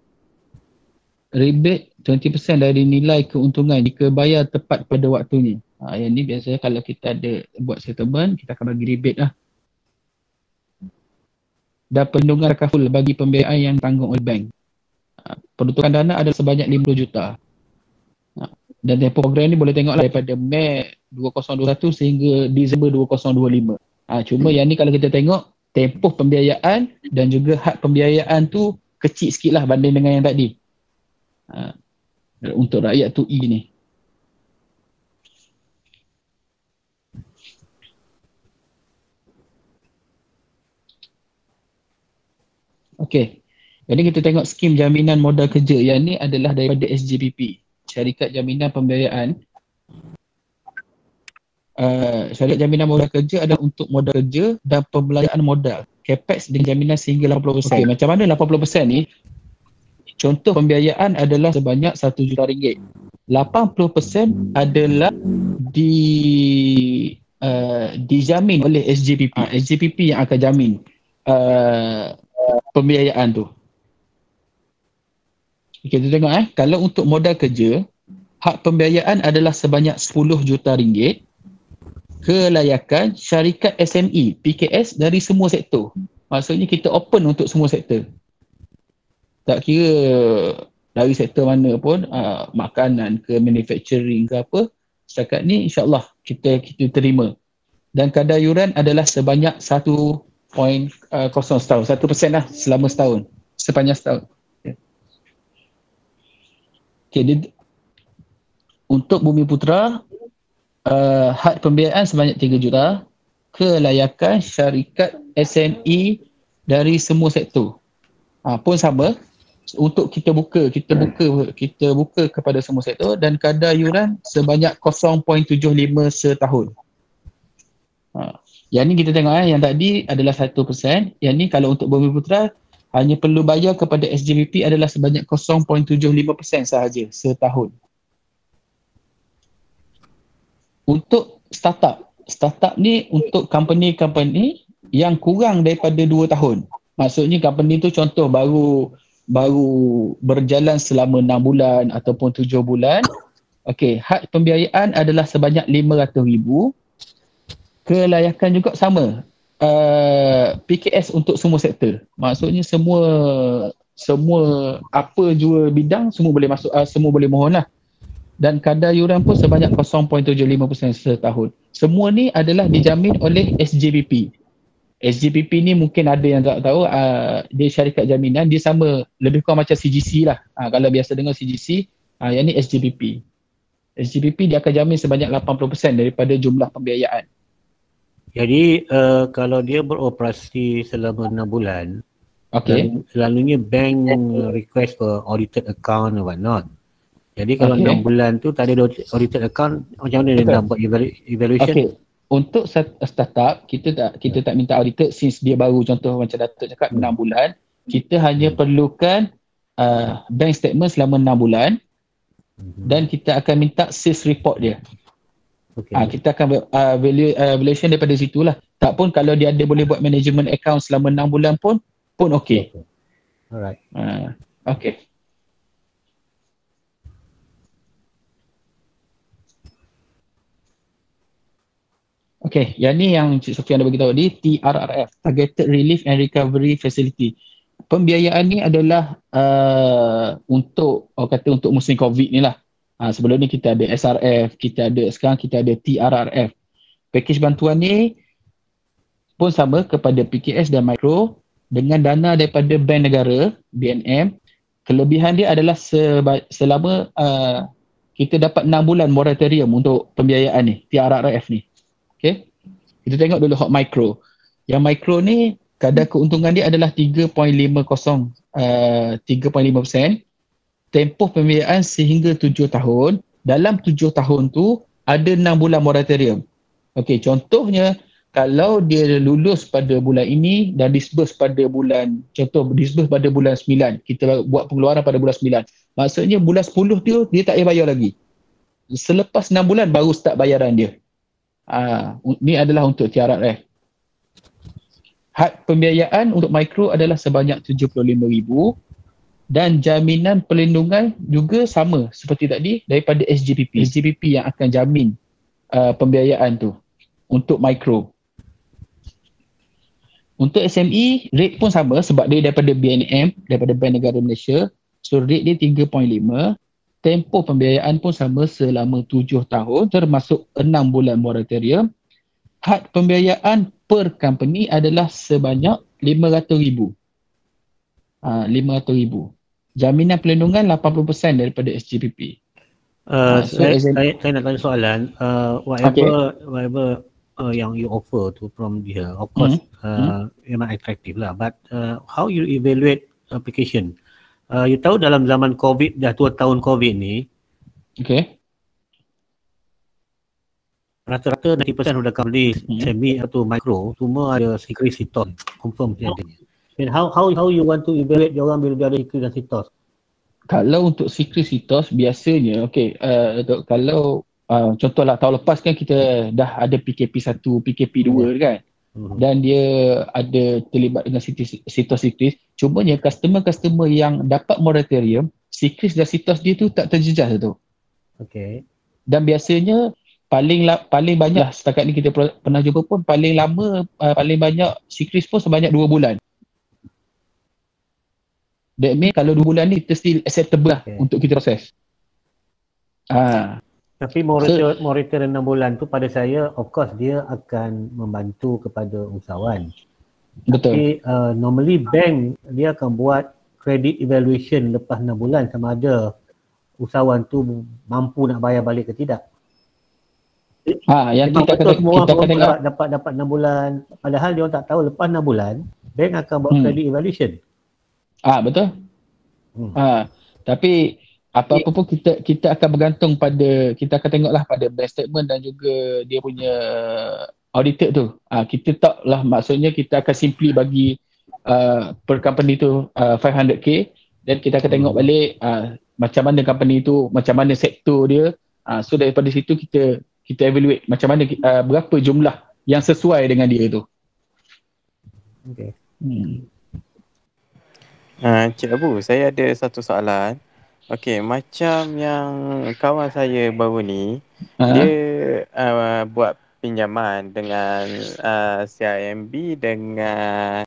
Rebate 20% dari nilai keuntungan jika bayar tepat pada waktunya. Ha, yang ni biasanya kalau kita ada buat settlement, kita akan bagi rebate lah. Dan perlindungan kaful bagi pembiayaan yang tanggung oleh bank. Ha, peruntukan dana adalah sebanyak 50 juta. Ha, dan tempoh program ni boleh tengok lah daripada Mei 2021 sehingga Disember 2025. Ha, cuma yang ni kalau kita tengok tempoh pembiayaan dan juga had pembiayaan tu kecil sikit lah banding dengan yang tadi. Ha, untuk rakyat tu E ni. Okey. Jadi kita tengok skim jaminan modal kerja. Yang ni adalah daripada SJPP. Syarikat Jaminan Pembiayaan. Uh, syarikat jaminan modal kerja adalah untuk modal kerja dan pembelanjaan modal. Capex dengan jaminan sehingga 80%. Okay. Macam mana 80% ni? Contoh pembiayaan adalah sebanyak 1 juta ringgit. 80% adalah di uh, dijamin oleh SJPP. Uh, SJPP yang akan jamin uh, pembiayaan tu. Okay, kita tengok eh. Kalau untuk modal kerja, hak pembiayaan adalah sebanyak 10 juta ringgit kelayakan syarikat SME, PKS dari semua sektor. Maksudnya kita open untuk semua sektor. Tak kira dari sektor mana pun, uh, makanan ke manufacturing ke apa, setakat ni insyaAllah kita kita terima. Dan kadar yuran adalah sebanyak 1.0 setahun, 1% lah selama setahun, sepanjang setahun. Okay, dia, untuk Bumi Putra, uh, had pembiayaan sebanyak 3 juta, kelayakan syarikat SME dari semua sektor. Ha, pun sama, untuk kita buka, kita buka kita buka kepada semua sektor dan kadar yuran sebanyak 0.75 setahun. Ha, yang ni kita tengok eh, yang tadi adalah 1%, yang ni kalau untuk Bumi Putra hanya perlu bayar kepada SJPP adalah sebanyak 0.75% sahaja setahun. Untuk startup, startup ni untuk company-company yang kurang daripada 2 tahun. Maksudnya company tu contoh baru baru berjalan selama 6 bulan ataupun 7 bulan. Okey, had pembiayaan adalah sebanyak 500,000. Kelayakan juga sama. Uh, PKS untuk semua sektor. Maksudnya semua semua apa jua bidang semua boleh masuk uh, semua boleh mohon lah. Dan kadar yuran pun sebanyak 0.75% setahun. Semua ni adalah dijamin oleh SJPP. SJPP ni mungkin ada yang tak tahu uh, dia syarikat jaminan dia sama lebih kurang macam CGC lah. Uh, kalau biasa dengar CGC, uh, yang ni SJPP. SJPP dia akan jamin sebanyak 80% daripada jumlah pembiayaan. Jadi uh, kalau dia beroperasi selama 6 bulan, Okay. selalunya bank request for audited account or what not. Jadi kalau Okay. 6 bulan tu tak ada audit- audited account, macam mana dia Betul. nak buat evalu- evaluation? Okay. Untuk start- startup, kita tak kita tak minta audited since dia baru contoh macam Datuk cakap 6 bulan. Kita hanya perlukan uh, bank statement selama 6 bulan Mhm. dan kita akan minta sales report dia. Okay. Ah kita akan uh, value, uh, valuation daripada situlah. Tak pun kalau dia ada boleh buat management account selama 6 bulan pun pun okey. Alright. Uh, okey. Okey, yang ni yang Cik Sofian dah beritahu tadi TRRF, Targeted Relief and Recovery Facility. Pembiayaan ni adalah uh, untuk orang kata untuk musim Covid ni lah. Ha, sebelum ni kita ada SRF, kita ada sekarang kita ada TRRF. Pakej bantuan ni pun sama kepada PKS dan Mikro dengan dana daripada Bank Negara BNM. Kelebihan dia adalah seba, selama uh, kita dapat 6 bulan moratorium untuk pembiayaan ni, TRRF ni. Okay. Kita tengok dulu hot micro. Yang micro ni kadar keuntungan dia adalah 3.50 uh, 3.5%. Tempoh pembiayaan sehingga 7 tahun. Dalam 7 tahun tu ada 6 bulan moratorium. Okey, contohnya kalau dia lulus pada bulan ini dan disburse pada bulan contoh disburse pada bulan 9, kita buat pengeluaran pada bulan 9. Maksudnya bulan 10 tu dia tak payah bayar lagi. Selepas 6 bulan baru start bayaran dia. Ah, uh, ni adalah untuk TRRF. Had pembiayaan untuk mikro adalah sebanyak 75,000 dan jaminan perlindungan juga sama seperti tadi daripada SGPP. SGPP yang akan jamin uh, pembiayaan tu untuk mikro. Untuk SME rate pun sama sebab dia daripada BNM daripada Bank Negara Malaysia. So rate dia 3.5. Tempoh pembiayaan pun sama selama 7 tahun termasuk 6 bulan moratorium. Had pembiayaan per company adalah sebanyak 500,000. Ah, 500,000. Jaminan perlindungan 80% daripada SGPP. Uh, Ah, so saya, saya, saya nak tanya soalan. Uh, whatever whatever uh, yang you offer to from here, of course, uh, memang attractive lah. But uh, how you evaluate application? Uh, you tahu dalam zaman COVID, dah 2 tahun COVID ni, Okay. rata-rata 90% sudah company Hmm. semi atau micro, semua ada secret sitos, confirm dia ada. And how how how you want to evaluate orang bila dia ada secret dan sitos? Kalau untuk secret sitos biasanya okey uh, kalau uh, contohlah tahun lepas kan kita dah ada PKP 1, PKP 2 kan Mhm. Dan dia ada terlibat dengan situs secret cumanya customer-customer yang dapat moratorium secret dan sitos dia tu tak terjejas tu Okay. dan biasanya paling la, paling banyak setakat ni kita per- pernah jumpa pun paling lama uh, paling banyak secret pun sebanyak 2 bulan That means kalau 2 bulan ni kita still acceptable lah Okay. untuk kita proses. Ah, Tapi moratorium moratorium 6 bulan tu pada saya of course dia akan membantu kepada usahawan. betul. Tapi uh, normally bank dia akan buat credit evaluation lepas 6 bulan sama ada usahawan tu mampu nak bayar balik ke tidak. Ha, yang Memang kita akan semua kita tengok. dapat, dapat dapat 6 bulan padahal dia orang tak tahu lepas 6 bulan bank akan buat Hmm. credit evaluation. Ah, betul. Hmm. Ha, tapi apa-apa pun kita kita akan bergantung pada kita akan tengoklah pada bank statement dan juga dia punya auditor tu. Ah, kita tak lah maksudnya kita akan simply bagi uh, per company tu uh, 500k dan kita akan tengok balik uh, macam mana company tu, macam mana sektor dia. Uh, so daripada situ kita kita evaluate macam mana uh, berapa jumlah yang sesuai dengan dia tu. Okay. Hmm. Uh, Cik Abu, saya ada satu soalan. Okey, macam yang kawan saya baru ni, Ha? dia uh, buat pinjaman dengan uh, CIMB dengan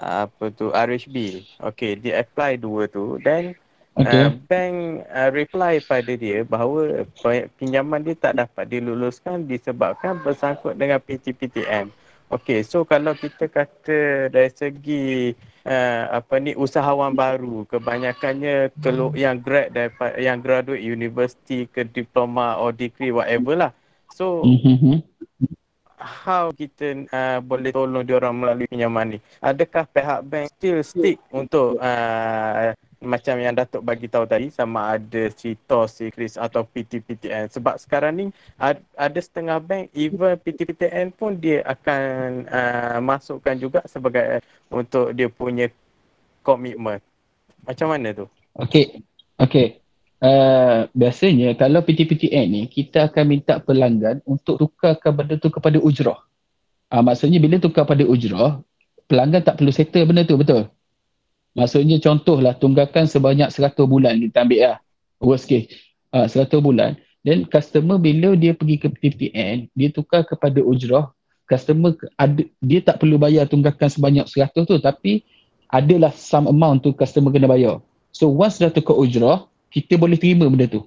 uh, apa tu RHB. Okey, dia apply dua tu dan Okay. uh, bank uh, reply pada dia bahawa pinjaman dia tak dapat diluluskan disebabkan bersangkut dengan PTPTN. Okey, so kalau kita kata dari segi uh, apa ni usahawan baru kebanyakannya kelu- yang grad daripada yang graduate university ke diploma or degree whatever lah. So Mhm. how kita uh, boleh tolong dia orang melalui pinjaman ni? Adakah pihak bank still stick untuk uh, macam yang Datuk bagi tahu tadi sama ada CITOS, CRIS atau PTPTN sebab sekarang ni ad, ada setengah bank even PTPTN pun dia akan uh, masukkan juga sebagai untuk dia punya komitmen. Macam mana tu? Okey. Okey. Uh, biasanya kalau PTPTN ni kita akan minta pelanggan untuk tukarkan benda tu kepada ujrah. Uh, maksudnya bila tukar pada ujrah, pelanggan tak perlu settle benda tu, betul? Maksudnya contohlah tunggakan sebanyak 100 bulan kita ambil lah. Worst case. Uh, 100 bulan. Dan customer bila dia pergi ke PTPN, dia tukar kepada ujrah, customer ada, dia tak perlu bayar tunggakan sebanyak 100 tu tapi adalah some amount tu customer kena bayar. So once dah tukar ujrah, kita boleh terima benda tu.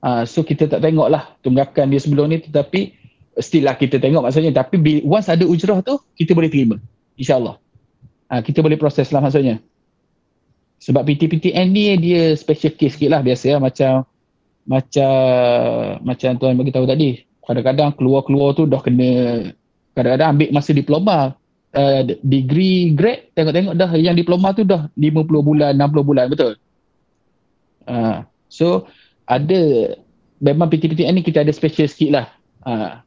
Uh, so kita tak tengok lah tunggakan dia sebelum ni tetapi still lah kita tengok maksudnya tapi once ada ujrah tu kita boleh terima insyaAllah ha, kita boleh proses lah maksudnya. Sebab PTPTN ni dia special case sikit lah biasa lah macam macam macam tuan bagi tahu tadi. Kadang-kadang keluar-keluar tu dah kena kadang-kadang ambil masa diploma uh, degree grade tengok-tengok dah yang diploma tu dah 50 bulan 60 bulan betul. Uh, so ada memang PTPTN ni kita ada special sikit lah. Uh,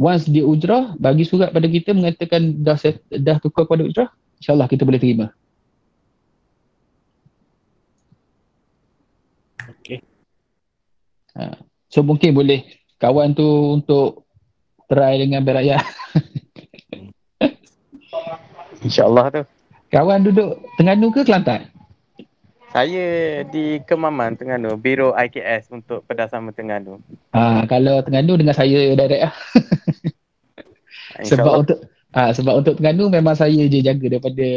once dia ujrah bagi surat pada kita mengatakan dah set, dah tukar pada ujrah insyaallah kita boleh terima okey ha. so mungkin boleh kawan tu untuk try dengan beraya insyaallah tu kawan duduk Terengganu ke Kelantan saya di Kemaman Terengganu, Biro IKS untuk Perdasama Terengganu. Ah, kalau Terengganu dengan saya direct lah. sebab untuk ah, sebab untuk Terengganu memang saya je jaga daripada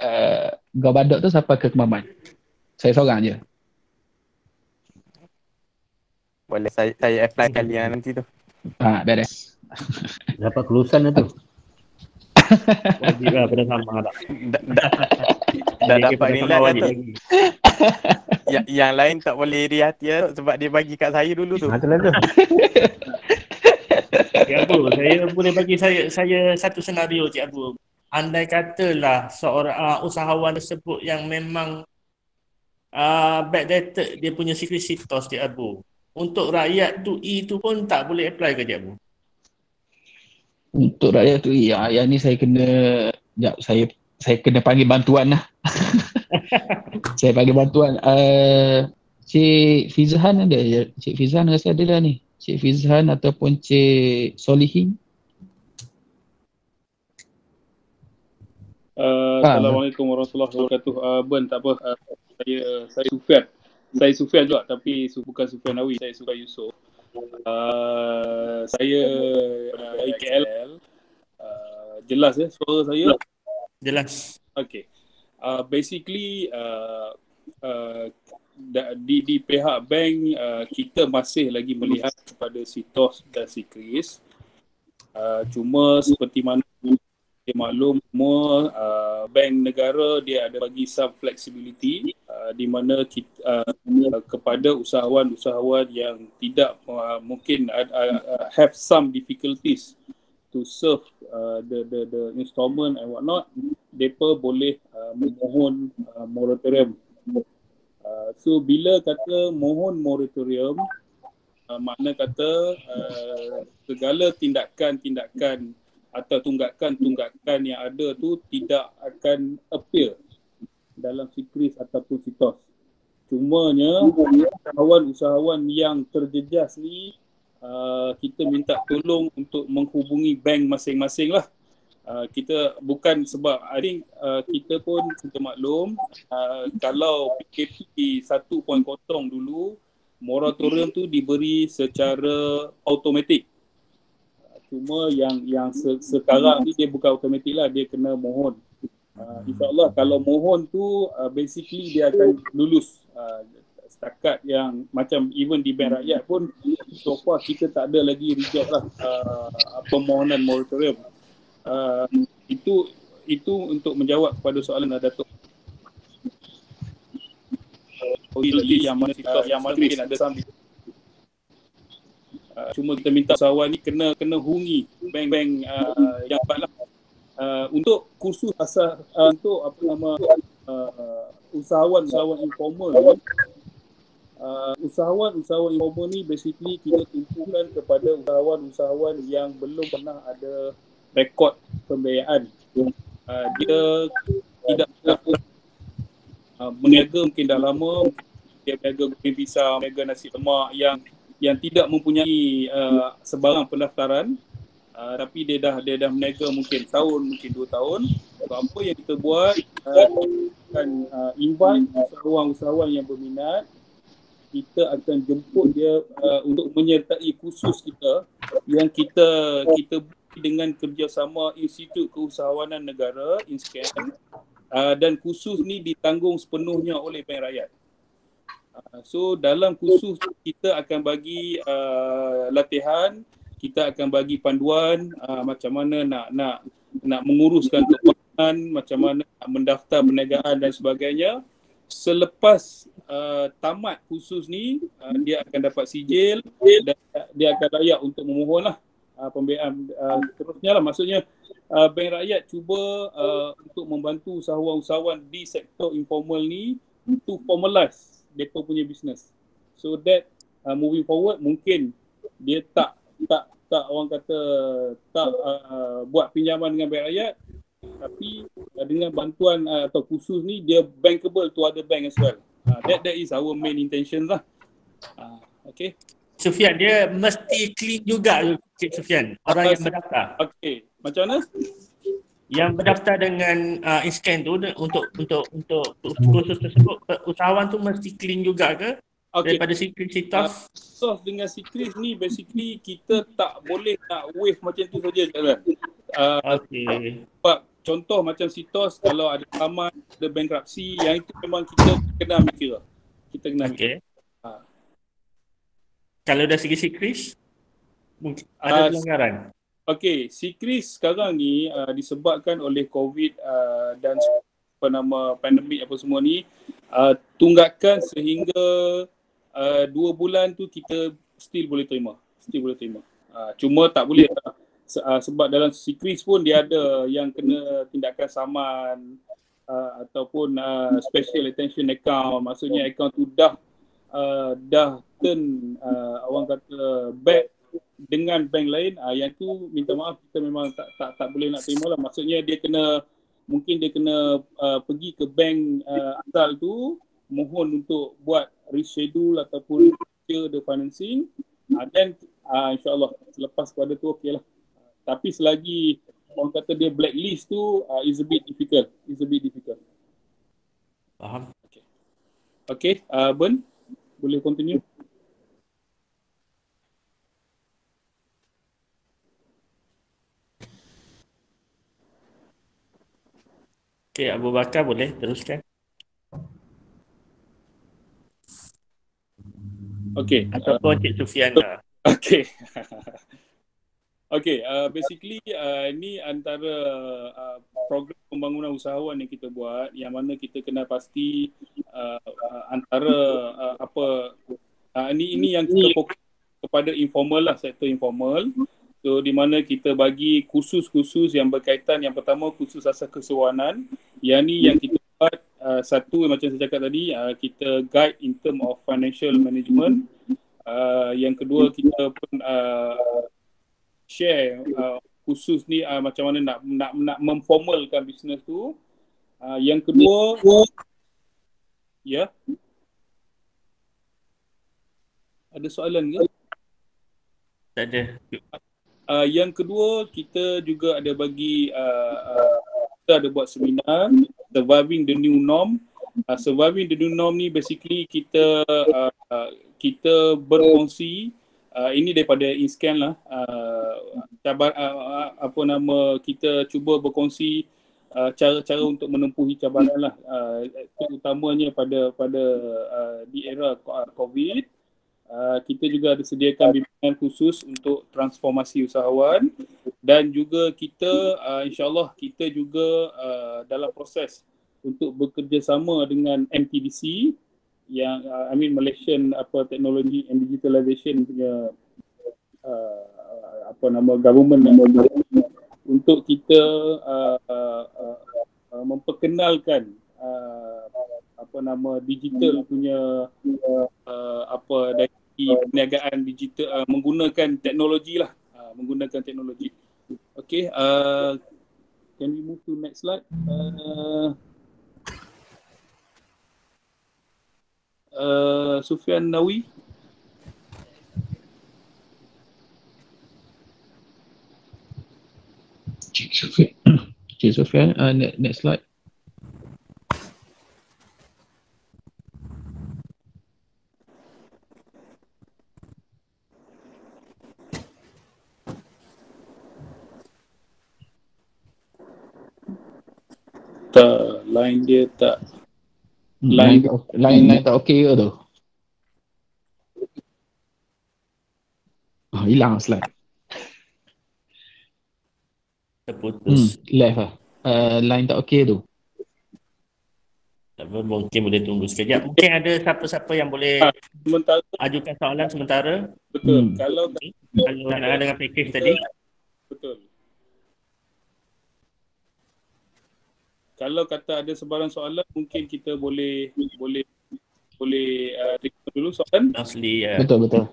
uh, Gau Badok tu sampai ke Kemaman. Saya seorang je. Boleh saya, saya apply kali yang nanti tu. Ah, beres. Dapat kelulusan tu. Wajib lah pada sama tak. Dah dapat nilai dah tu. yang, yang lain tak boleh iri hati lah sebab dia bagi kat saya dulu tu. Lah tu. Cik Abu, saya boleh bagi saya saya satu senario Cik Abu. Andai katalah seorang uh, usahawan tersebut yang memang uh, backdated dia punya secret sitos Cik Abu. Untuk rakyat tu E tu pun tak boleh apply ke Cik Abu? Untuk rakyat tu ya, yang ni saya kena Sekejap, saya saya kena panggil bantuan lah. saya panggil bantuan. Uh, Cik Fizhan ada? Cik Fizhan rasa ada lah ni. Cik Fizhan ataupun Cik Solihin. Uh, Assalamualaikum warahmatullahi wabarakatuh. Uh, ben tak apa. Uh, saya saya Sufian. Saya Sufian juga tapi bukan Sufian Nawi. Saya Sufian Yusof. Uh, saya uh, dari KL. Uh, jelas ya suara saya? Jelas. Okay. Uh, basically uh, uh, di di pihak bank uh, kita masih lagi melihat kepada si TOS dan si Kris. Uh, cuma seperti mana dia maklum semua uh, bank negara dia ada bagi some flexibility uh, di mana kita uh, kepada usahawan-usahawan yang tidak uh, mungkin uh, uh, have some difficulties to serve uh, the the the installment and whatnot, depa boleh uh, memohon uh, moratorium. Uh, so bila kata mohon moratorium, uh, makna kata uh, segala tindakan-tindakan atau tunggakan-tunggakan yang ada tu tidak akan appear dalam sikris ataupun sitos. Cumanya usahawan-usahawan yang terjejas ni Uh, kita minta tolong untuk menghubungi bank masing-masing lah. Uh, kita bukan sebab I think uh, kita pun sudah maklum uh, kalau PKP 1.0 dulu moratorium tu diberi secara automatik. Cuma yang yang se- sekarang ni dia bukan automatik lah dia kena mohon. Uh, InsyaAllah kalau mohon tu uh, basically dia akan lulus. Uh, setakat yang macam even di bank rakyat pun so far kita tak ada lagi reject lah uh, permohonan moratorium. Uh, itu itu untuk menjawab kepada soalan Datuk. Uh, yang mana uh, yang mana mungkin ada some. Uh, cuma kita minta usahawan ni kena kena hubungi bank-bank uh, yang lah. Uh, untuk kursus asas uh, untuk apa nama uh, usahawan-usahawan informal ni uh, usahawan-usahawan informal ni basically kita tumpukan kepada usahawan-usahawan yang belum pernah ada rekod pembiayaan. Uh, dia tidak pernah uh, meniaga mungkin dah lama, dia berniaga goreng pisang, berniaga nasi lemak yang yang tidak mempunyai uh, sebarang pendaftaran uh, tapi dia dah dia dah berniaga mungkin tahun mungkin dua tahun so, apa yang kita buat uh, akan uh, invite usahawan-usahawan yang berminat kita akan jemput dia uh, untuk menyertai kursus kita yang kita kita dengan kerjasama Institut Keusahawanan Negara INSCAN uh, dan kursus ni ditanggung sepenuhnya oleh Bank Rakyat. Uh, so dalam kursus kita akan bagi uh, latihan, kita akan bagi panduan uh, macam mana nak nak nak menguruskan keuangan, macam mana nak mendaftar perniagaan dan sebagainya. Selepas uh, tamat kursus ni, uh, dia akan dapat sijil dan dia akan layak untuk memohon lah uh, pembiayaan uh, terusnya lah. Maksudnya uh, Bank Rakyat cuba uh, untuk membantu usahawan-usahawan di sektor informal ni to formalize mereka punya business. So that uh, moving forward mungkin dia tak tak tak orang kata tak uh, buat pinjaman dengan bank rakyat tapi uh, dengan bantuan uh, atau khusus ni dia bankable to other bank as well. Uh, that that is our main intention lah. Uh, okay. Sufian dia mesti clean juga Cik Sufian orang yang berdaftar. Okay. Macam mana? yang berdaftar dengan uh, inscan tu untuk untuk untuk kursus tersebut usahawan tu mesti clean juga ke okay. daripada secret sitas uh, sos dengan secret ni basically kita tak boleh nak wave macam tu saja kan uh, okey sebab contoh macam sitos kalau ada taman ada bankruptcy yang itu memang kita kena mikir kita kena mikir okay. uh. Kalau dari segi secret mungkin ada uh, pelanggaran Okey, sikris sekarang ni uh, disebabkan oleh COVID uh, dan apa nama pandemik apa semua ni uh, tunggakan sehingga uh, dua bulan tu kita still boleh terima. Still boleh terima. Uh, cuma tak boleh uh, uh, sebab dalam sikris pun dia ada yang kena tindakan saman uh, ataupun uh, special attention account. Maksudnya account tu dah uh, dah turn uh, orang kata back dengan bank lain uh, yang tu minta maaf kita memang tak tak tak boleh nak terima lah. Maksudnya dia kena mungkin dia kena uh, pergi ke bank uh, asal tu mohon untuk buat reschedule ataupun clear the financing. Uh, then uh, insyaallah selepas pada tu okey lah. Uh, tapi selagi orang kata dia blacklist tu uh, is a bit difficult. Is a bit difficult. Faham? Okey. Okey uh, Ben boleh continue Okey, Abu Bakar boleh teruskan. Okey. Ataupun uh, Cik lah. Okey. Okey, uh, basically uh, ini antara uh, program pembangunan usahawan yang kita buat yang mana kita kena pasti uh, uh, antara uh, apa uh, ini ini yang kita fokus kepada informal lah sektor informal. So di mana kita bagi khusus-khusus yang berkaitan yang pertama khusus asas kesewanan. Yang ni yang kita buat uh, satu macam saya cakap tadi uh, kita guide in term of financial management. Uh, yang kedua kita pun uh, share uh, khusus ni uh, macam mana nak nak nak memformalkan bisnes tu. Uh, yang kedua ya? Yeah. ada soalan ke? Tak ada. Uh, yang kedua kita juga ada bagi uh, uh, kita ada buat seminar surviving the new norm. Uh, surviving the new norm ni basically kita uh, uh, kita berkongsi uh, ini daripada inscan lah. Uh, cabar uh, apa nama kita cuba berkongsi uh, cara-cara untuk menempuhi cabaran lah. Uh, terutamanya pada pada uh, di era covid Uh, kita juga ada sediakan bimbingan khusus untuk transformasi usahawan. Dan juga kita uh, insyaallah kita juga uh, dalam proses untuk bekerjasama dengan MTDC yang uh, I mean Malaysian apa teknologi and digitalization punya uh, apa nama government nama government untuk kita uh, uh, uh, memperkenalkan uh, apa nama digital punya uh, apa dari perniagaan digital uh, menggunakan teknologi lah. Uh, menggunakan teknologi. Okay uh, can we move to next slide? Uh, uh, Sufian Nawi Cik Sofian. Cik Sofian, uh, next, next slide. tak line dia tak Line, line, line tak okey ke tu? Oh, hilang slide. Terputus. Hmm, left lah. Uh, line tak okey tu. Tak apa, mungkin boleh tunggu sekejap. Mungkin ada siapa-siapa yang boleh Ah, sementara ajukan soalan sementara. betul Hmm. kalau Kalau nak dengan package tadi. betul kalau kata ada sebarang soalan mungkin kita boleh boleh boleh uh, terima dulu soalan Mostly, uh, Betul, betul.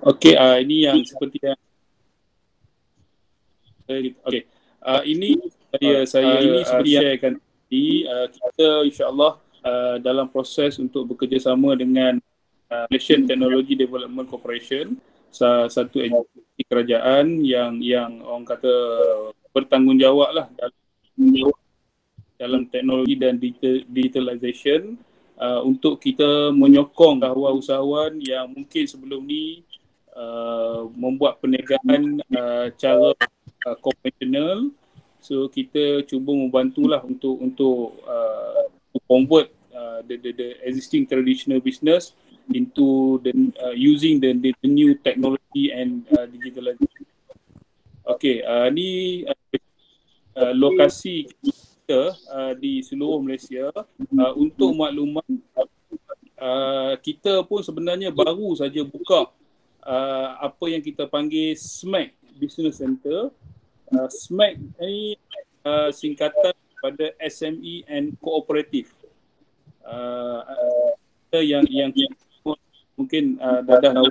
Okey, uh, ini yang seperti yang Okey. Uh, ini saya saya ini seperti yang saya akan tadi uh, kita insya-Allah uh, dalam proses untuk bekerjasama dengan uh, Malaysian Technology Development Corporation sa- satu agensi kerajaan yang yang orang kata bertanggungjawab lah dalam, dalam teknologi dan digital, digitalization. Uh, untuk kita menyokong bahawa usahawan yang mungkin sebelum ni uh, membuat perniagaan uh, cara uh, konvensional. So kita cuba membantulah untuk untuk uh, convert uh, the, the the existing traditional business into the uh, using the, the the new technology and uh, digitalization. Okay, uh, ni uh, uh, lokasi kita uh, di seluruh Malaysia uh, untuk makluman uh, kita pun sebenarnya baru saja buka uh, apa yang kita panggil SMAC Business Center. Uh, SMAC ni uh, singkatan pada SME and Cooperative. Uh, uh, yang yang mungkin uh, dah tahu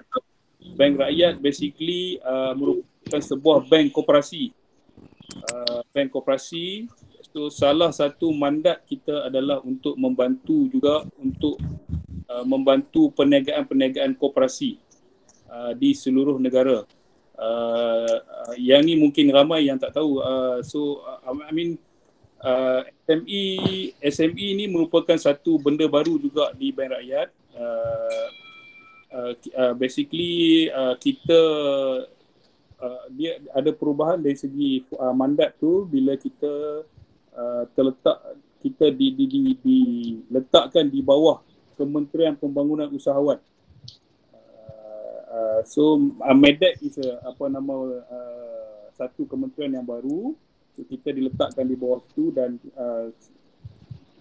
bank rakyat basically uh, merupakan sebuah bank koperasi. Uh, bank koperasi so salah satu mandat kita adalah untuk membantu juga untuk uh, membantu perniagaan-perniagaan koperasi uh, di seluruh negara. Uh, uh, yang ni mungkin ramai yang tak tahu. Uh, so uh, I mean uh, SME SME ni merupakan satu benda baru juga di bank rakyat. Uh, uh, uh, basically uh, kita uh, dia ada perubahan dari segi uh, mandat tu bila kita uh, terletak kita di, di, di, diletakkan di bawah Kementerian Pembangunan Usahawan. Uh, so uh, MEDEC is a, apa nama uh, satu kementerian yang baru kita diletakkan di bawah tu dan uh,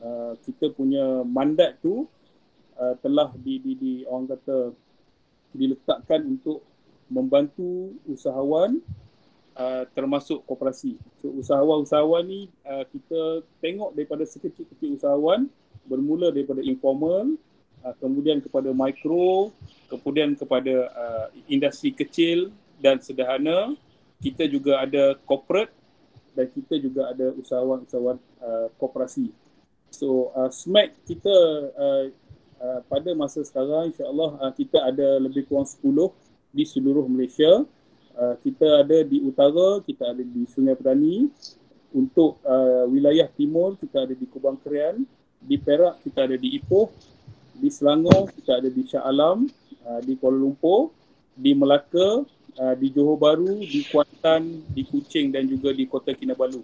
uh, kita punya mandat tu uh, telah di, di, di orang kata diletakkan untuk membantu usahawan uh, termasuk koperasi. So usahawan-usahawan ni uh, kita tengok daripada sekecil-kecil usahawan bermula daripada informal uh, kemudian kepada mikro kemudian kepada uh, industri kecil dan sederhana kita juga ada corporate dan kita juga ada usahawan-usahawan uh, koperasi so uh, SMAC kita uh, uh, pada masa sekarang insyaAllah uh, kita ada lebih kurang 10 di seluruh Malaysia. Uh, kita ada di utara kita ada di Sungai Petani untuk uh, wilayah timur kita ada di Kubang Kerian. Di Perak kita ada di Ipoh. Di Selangor kita ada di Shah Alam. Uh, di Kuala Lumpur, di Melaka, uh, di Johor Bahru, di Kuantan, di Kuching dan juga di Kota Kinabalu.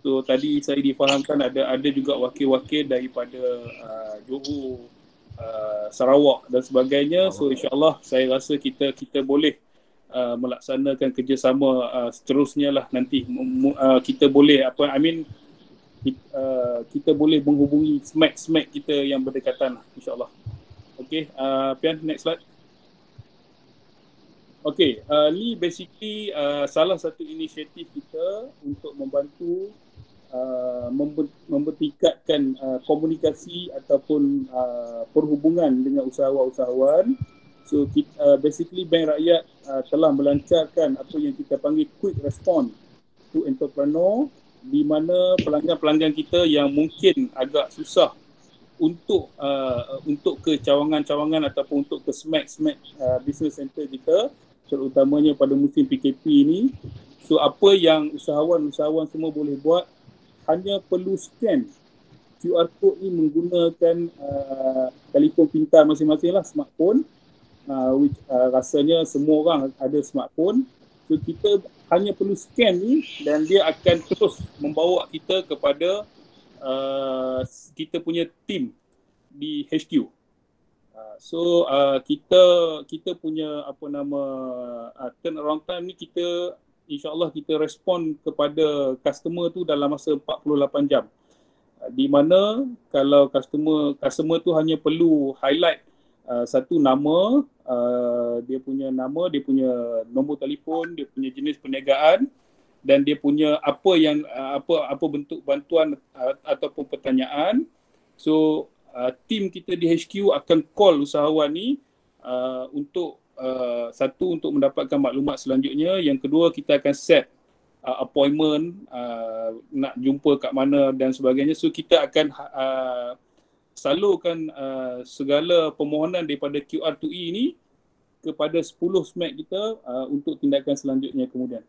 So tadi saya difahamkan ada ada juga wakil-wakil daripada uh, Johor, uh, Sarawak dan sebagainya. So insyaAllah saya rasa kita kita boleh uh, melaksanakan kerjasama uh, seterusnya lah nanti. Uh, kita boleh apa I mean kita, uh, kita boleh menghubungi smack-smack kita yang berdekatan lah insyaAllah. Okay, uh, Pian, next slide. Okay, uh, Lee basically uh, salah satu inisiatif kita untuk membantu uh, mempertingkatkan uh, komunikasi ataupun uh, perhubungan dengan usahawan-usahawan. So kita, uh, basically Bank Rakyat uh, telah melancarkan apa yang kita panggil quick response to entrepreneur di mana pelanggan-pelanggan kita yang mungkin agak susah untuk uh, untuk ke cawangan-cawangan ataupun untuk ke smack-smack uh, business center kita terutamanya pada musim PKP ini. So apa yang usahawan-usahawan semua boleh buat hanya perlu scan QR code ni menggunakan uh, telefon pintar masing-masing lah smartphone. Uh, which uh, rasanya semua orang ada smartphone. So kita hanya perlu scan ni dan dia akan terus membawa kita kepada uh, kita punya team di HQ so uh, kita kita punya apa nama uh, turnaround time ni kita insyaallah kita respon kepada customer tu dalam masa 48 jam. Uh, di mana kalau customer customer tu hanya perlu highlight uh, satu nama uh, dia punya nama dia punya nombor telefon dia punya jenis perniagaan dan dia punya apa yang uh, apa apa bentuk bantuan uh, ataupun pertanyaan. So uh, tim kita di HQ akan call usahawan ni uh, untuk uh, satu untuk mendapatkan maklumat selanjutnya yang kedua kita akan set uh, appointment uh, nak jumpa kat mana dan sebagainya so kita akan uh, salurkan uh, segala permohonan daripada QR2E ni kepada 10 SMAC kita uh, untuk tindakan selanjutnya kemudian.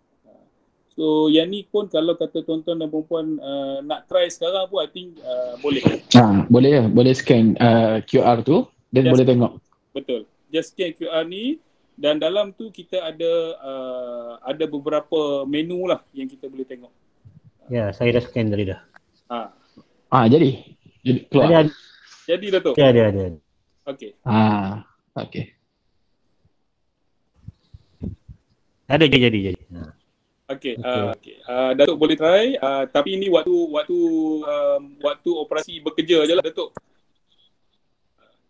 So yang ni pun kalau kata tuan-tuan dan perempuan uh, nak try sekarang pun I think uh, boleh. Ha, boleh ya, boleh scan uh, QR tu dan Just, boleh tengok. Betul. Just scan QR ni dan dalam tu kita ada uh, ada beberapa menu lah yang kita boleh tengok. Ya, saya dah scan tadi dah. Ha. Ah, jadi. Jadi keluar. Jadi, jadi dah tu. Ya, ada ada. Okey. Ah, okey. Ada jadi jadi jadi. Okey, okay. uh, okay. uh, Datuk boleh try. Uh, tapi ini waktu waktu um, waktu operasi bekerja je lah Datuk.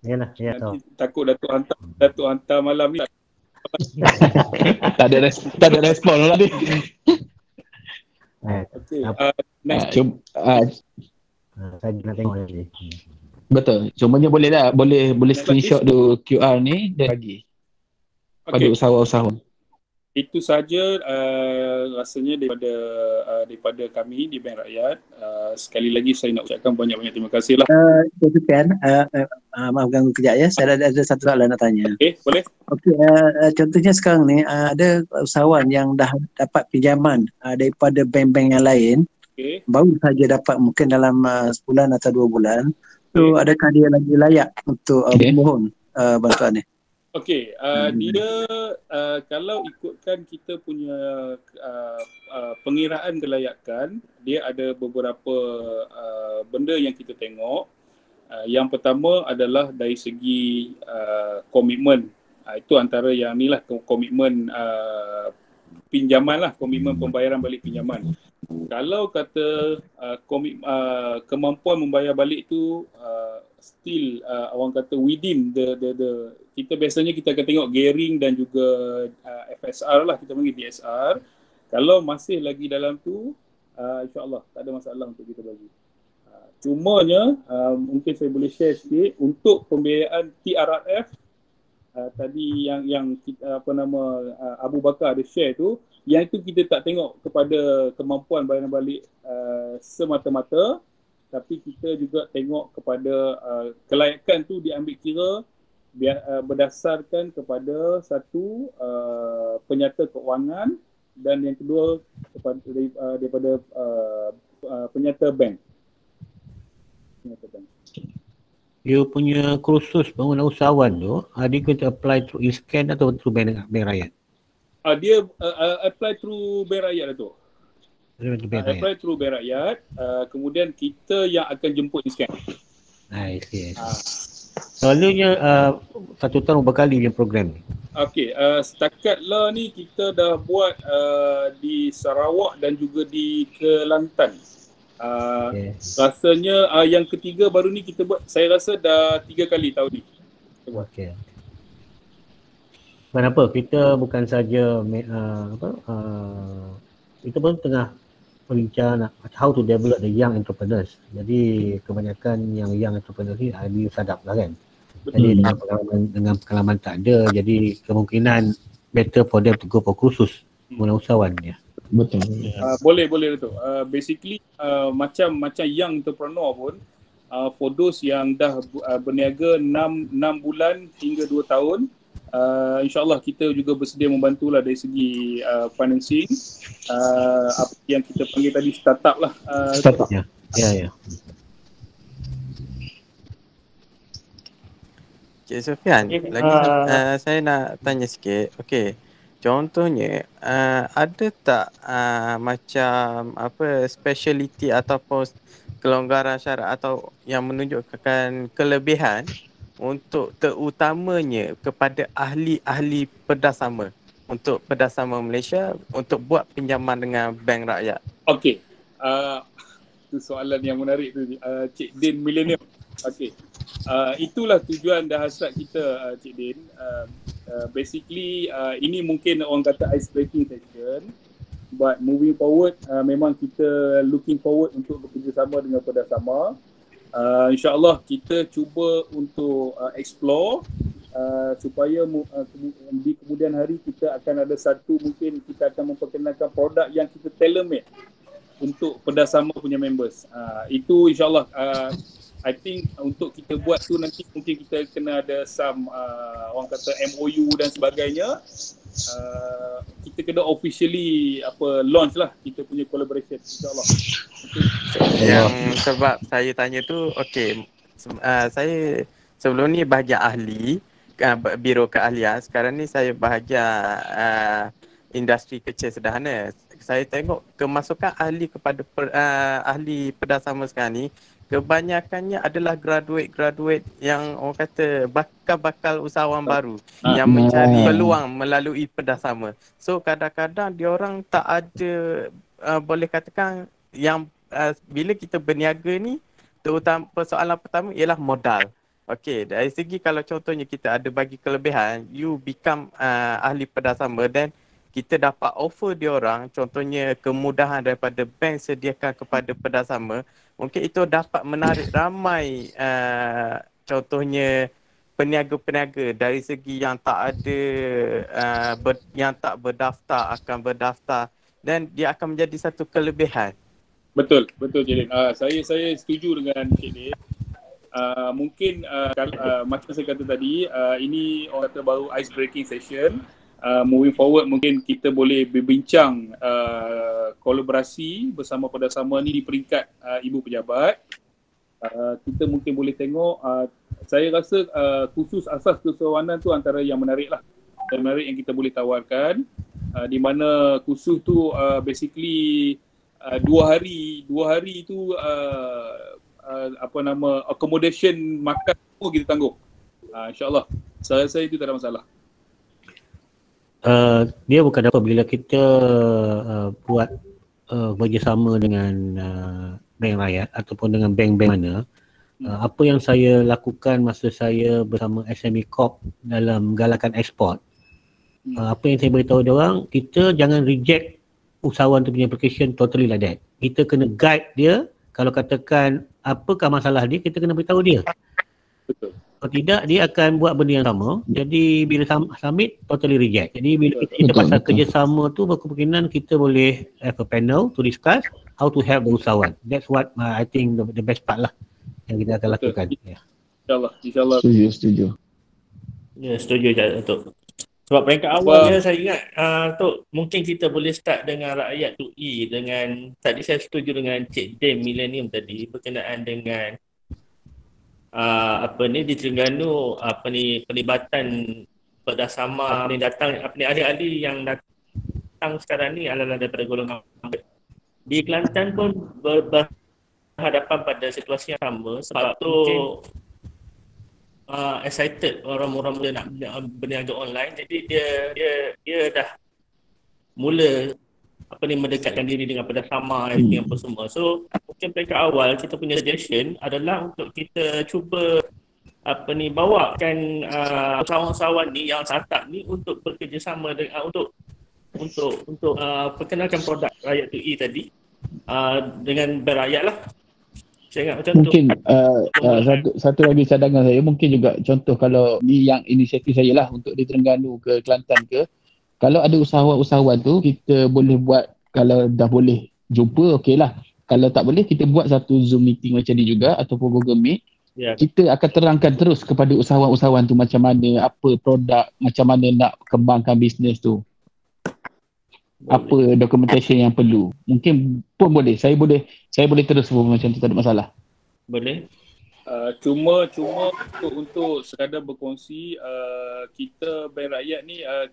Yalah, ya tahu. Takut Datuk hantar Datuk hantar malam ni. tak ada res, tak ada respon lah ni. Eh, Okey, uh, next. Uh, cum, uh, saya nak tengok lagi. Betul. Cumanya boleh lah, boleh boleh screenshot tu QR ni dan bagi. Pada okay. usahawan-usahawan itu saja uh, rasanya daripada uh, daripada kami di Bank Rakyat. Uh, sekali lagi saya nak ucapkan banyak-banyak terima kasih lah. Uh, uh, uh, uh, maaf ganggu kejap ya. Saya ada, ada satu soalan nak tanya. Okey, boleh. Okey, uh, contohnya sekarang ni uh, ada usahawan yang dah dapat pinjaman uh, daripada bank-bank yang lain. Okay. Baru saja dapat mungkin dalam uh, sebulan atau dua bulan. So okay. adakah dia lagi layak untuk uh, okay. memohon uh, bantuan ni? Okey, uh, hmm. dia uh, kalau ikutkan kita punya uh, uh, pengiraan kelayakan, dia ada beberapa uh, benda yang kita tengok. Uh, yang pertama adalah dari segi uh, komitmen. Uh, itu antara yang ni lah komitmen uh, pinjaman lah, komitmen pembayaran balik pinjaman. Kalau kata uh, komit, uh, kemampuan membayar balik tu uh, still uh, orang kata within the the the kita biasanya kita akan tengok gearing dan juga uh, FSR lah kita panggil DSR kalau masih lagi dalam tu uh, insyaallah tak ada masalah untuk kita bagi. Uh, cumanya uh, mungkin saya boleh share sikit untuk pembiayaan TRRF uh, tadi yang yang kita, apa nama uh, Abu Bakar ada share tu yang itu kita tak tengok kepada kemampuan bayaran balik uh, semata-mata tapi kita juga tengok kepada uh, kelayakan tu diambil kira berdasarkan kepada satu uh, penyata keuangan dan yang kedua kepada uh, daripada uh, uh, penyata bank. Penyata bank. You punya kursus bangunan usahawan tu, going to apply through e-scan atau through bank, bank rakyat? Uh, dia uh, uh, apply through bank rakyat lah tu. Uh, apply through Bank Rakyat. Uh, kemudian kita yang akan jemput ni sekarang. I see. Uh. Selalunya uh, satu tahun berapa kali yang program ni? Okay, uh, setakat lah ni kita dah buat uh, di Sarawak dan juga di Kelantan. Uh, okay. Rasanya uh, yang ketiga baru ni kita buat, saya rasa dah tiga kali tahun ni. Okay. Kenapa? Kita bukan saja uh, apa uh, kita pun tengah berbincang how to develop the young entrepreneurs. Jadi kebanyakan yang young entrepreneurs ni ada sadap lah kan. Jadi dengan pengalaman, dengan pengalaman tak ada, jadi kemungkinan better for them to go for kursus mula usahawan ya. Betul. Uh, boleh boleh tu. Uh, basically uh, macam macam young entrepreneur pun uh, for those yang dah uh, berniaga 6 6 bulan hingga 2 tahun uh, insyaallah kita juga bersedia membantulah dari segi uh, financing uh, apa yang kita panggil tadi startup lah. Uh, startup ya. Ya ya. Cik Sofian, okay. lagi uh, uh, saya nak tanya sikit. Okey. Contohnya uh, ada tak uh, macam apa speciality ataupun kelonggaran syarat atau yang menunjukkan kelebihan untuk terutamanya kepada ahli-ahli perdasama untuk perdasama Malaysia untuk buat pinjaman dengan bank rakyat. Okey. Uh, itu soalan yang menarik tu uh, Cik Din Millennium. Okey. Uh, itulah tujuan dan hasrat kita uh, Cik Din. Uh, uh, basically uh, ini mungkin orang kata ice breaking session but moving forward uh, memang kita looking forward untuk bekerjasama dengan Perdasama. Uh, InsyaAllah kita cuba untuk uh, explore uh, supaya uh, di kemudian hari kita akan ada satu mungkin kita akan memperkenalkan produk yang kita tailor made untuk Perdasama punya members. Uh, itu insyaAllah uh, I think untuk kita buat tu nanti mungkin kita kena ada some uh, orang kata MOU dan sebagainya. Uh, kita kena officially apa launch lah kita punya collaboration insyaallah. Yang sebab saya tanya tu okey uh, saya sebelum ni bahagian ahli uh, biro keahlian sekarang ni saya bahagian uh, industri kecil sederhana. Saya tengok kemasukan ahli kepada per, uh, ahli perdasama sekarang ni kebanyakannya adalah graduate-graduate yang orang kata bakal-bakal usahawan baru uh, yang mencari uh. peluang melalui perdasama. So kadang-kadang dia orang tak ada uh, boleh katakan yang uh, bila kita berniaga ni terutama persoalan pertama ialah modal. Okey, dari segi kalau contohnya kita ada bagi kelebihan, you become uh, ahli perdasama dan kita dapat offer dia orang contohnya kemudahan daripada bank sediakan kepada perdasama mungkin itu dapat menarik ramai uh, contohnya peniaga-peniaga dari segi yang tak ada uh, ber, yang tak berdaftar akan berdaftar dan dia akan menjadi satu kelebihan. Betul betul Jalin uh, saya saya setuju dengan Cik Din uh, mungkin uh, uh, macam saya kata tadi uh, ini orang kata baru ice breaking session uh, moving forward mungkin kita boleh berbincang uh, kolaborasi bersama pada sama ni di peringkat uh, ibu pejabat. Uh, kita mungkin boleh tengok uh, saya rasa uh, khusus asas kesewanan tu antara yang menarik lah. Yang menarik yang kita boleh tawarkan uh, di mana khusus tu uh, basically uh, dua hari dua hari tu uh, uh, apa nama accommodation makan semua kita tanggung uh, insyaallah. Saya rasa itu tak ada masalah uh, dia bukan apa bila kita uh, buat uh, bekerjasama dengan uh, bank rakyat ataupun dengan bank-bank mana uh, apa yang saya lakukan masa saya bersama SME Corp dalam galakan ekspor uh, apa yang saya beritahu dia orang kita jangan reject usahawan tu punya application totally like that. Kita kena guide dia. Kalau katakan apakah masalah dia kita kena beritahu dia betul kalau tidak dia akan buat benda yang sama. Jadi bila submit totally reject. Jadi bila kita cerita pasal kerjasama tu berkemungkinan kita boleh have a panel to discuss how to help the usahawan. That's what uh, I think the, the best part lah yang kita akan lakukan. Ya. InsyaAllah. InsyaAllah. Setuju, setuju. Ya, setuju Datuk. Sebab peringkat awal dia saya ingat uh, tu mungkin kita boleh start dengan rakyat tu E dengan tadi saya setuju dengan Cik Dame Millennium tadi berkenaan dengan uh, apa ni di Terengganu apa ni pelibatan berdasama apa ni datang apa ni ahli-ahli yang datang sekarang ni adalah daripada golongan di Kelantan pun ber, berhadapan pada situasi yang sama sebab tu uh, excited orang-orang mula nak berniaga online. Jadi dia dia dia dah mula apa ni mendekatkan diri dengan pada sama hmm. apa semua. So mungkin peringkat awal kita punya suggestion adalah untuk kita cuba apa ni bawakan uh, usahawan-usahawan ni yang startup ni untuk bekerjasama dengan uh, untuk untuk untuk uh, perkenalkan produk rakyat tu e tadi uh, dengan berakyat lah. Saya ingat macam mungkin, tu. Uh, uh, satu, satu lagi cadangan saya mungkin juga contoh kalau ni yang inisiatif saya lah untuk di Terengganu ke Kelantan ke kalau ada usahawan-usahawan tu kita boleh buat kalau dah boleh jumpa okey lah. Kalau tak boleh kita buat satu Zoom meeting macam ni juga ataupun Google Meet yeah. kita akan terangkan terus kepada usahawan-usahawan tu macam mana, apa produk, macam mana nak kembangkan bisnes tu. Boleh. Apa documentation yang perlu. Mungkin pun boleh. Saya boleh saya boleh terus pun macam tu tak ada masalah. Boleh. Uh, cuma cuma untuk untuk sekadar berkongsi uh, kita bank rakyat ni uh,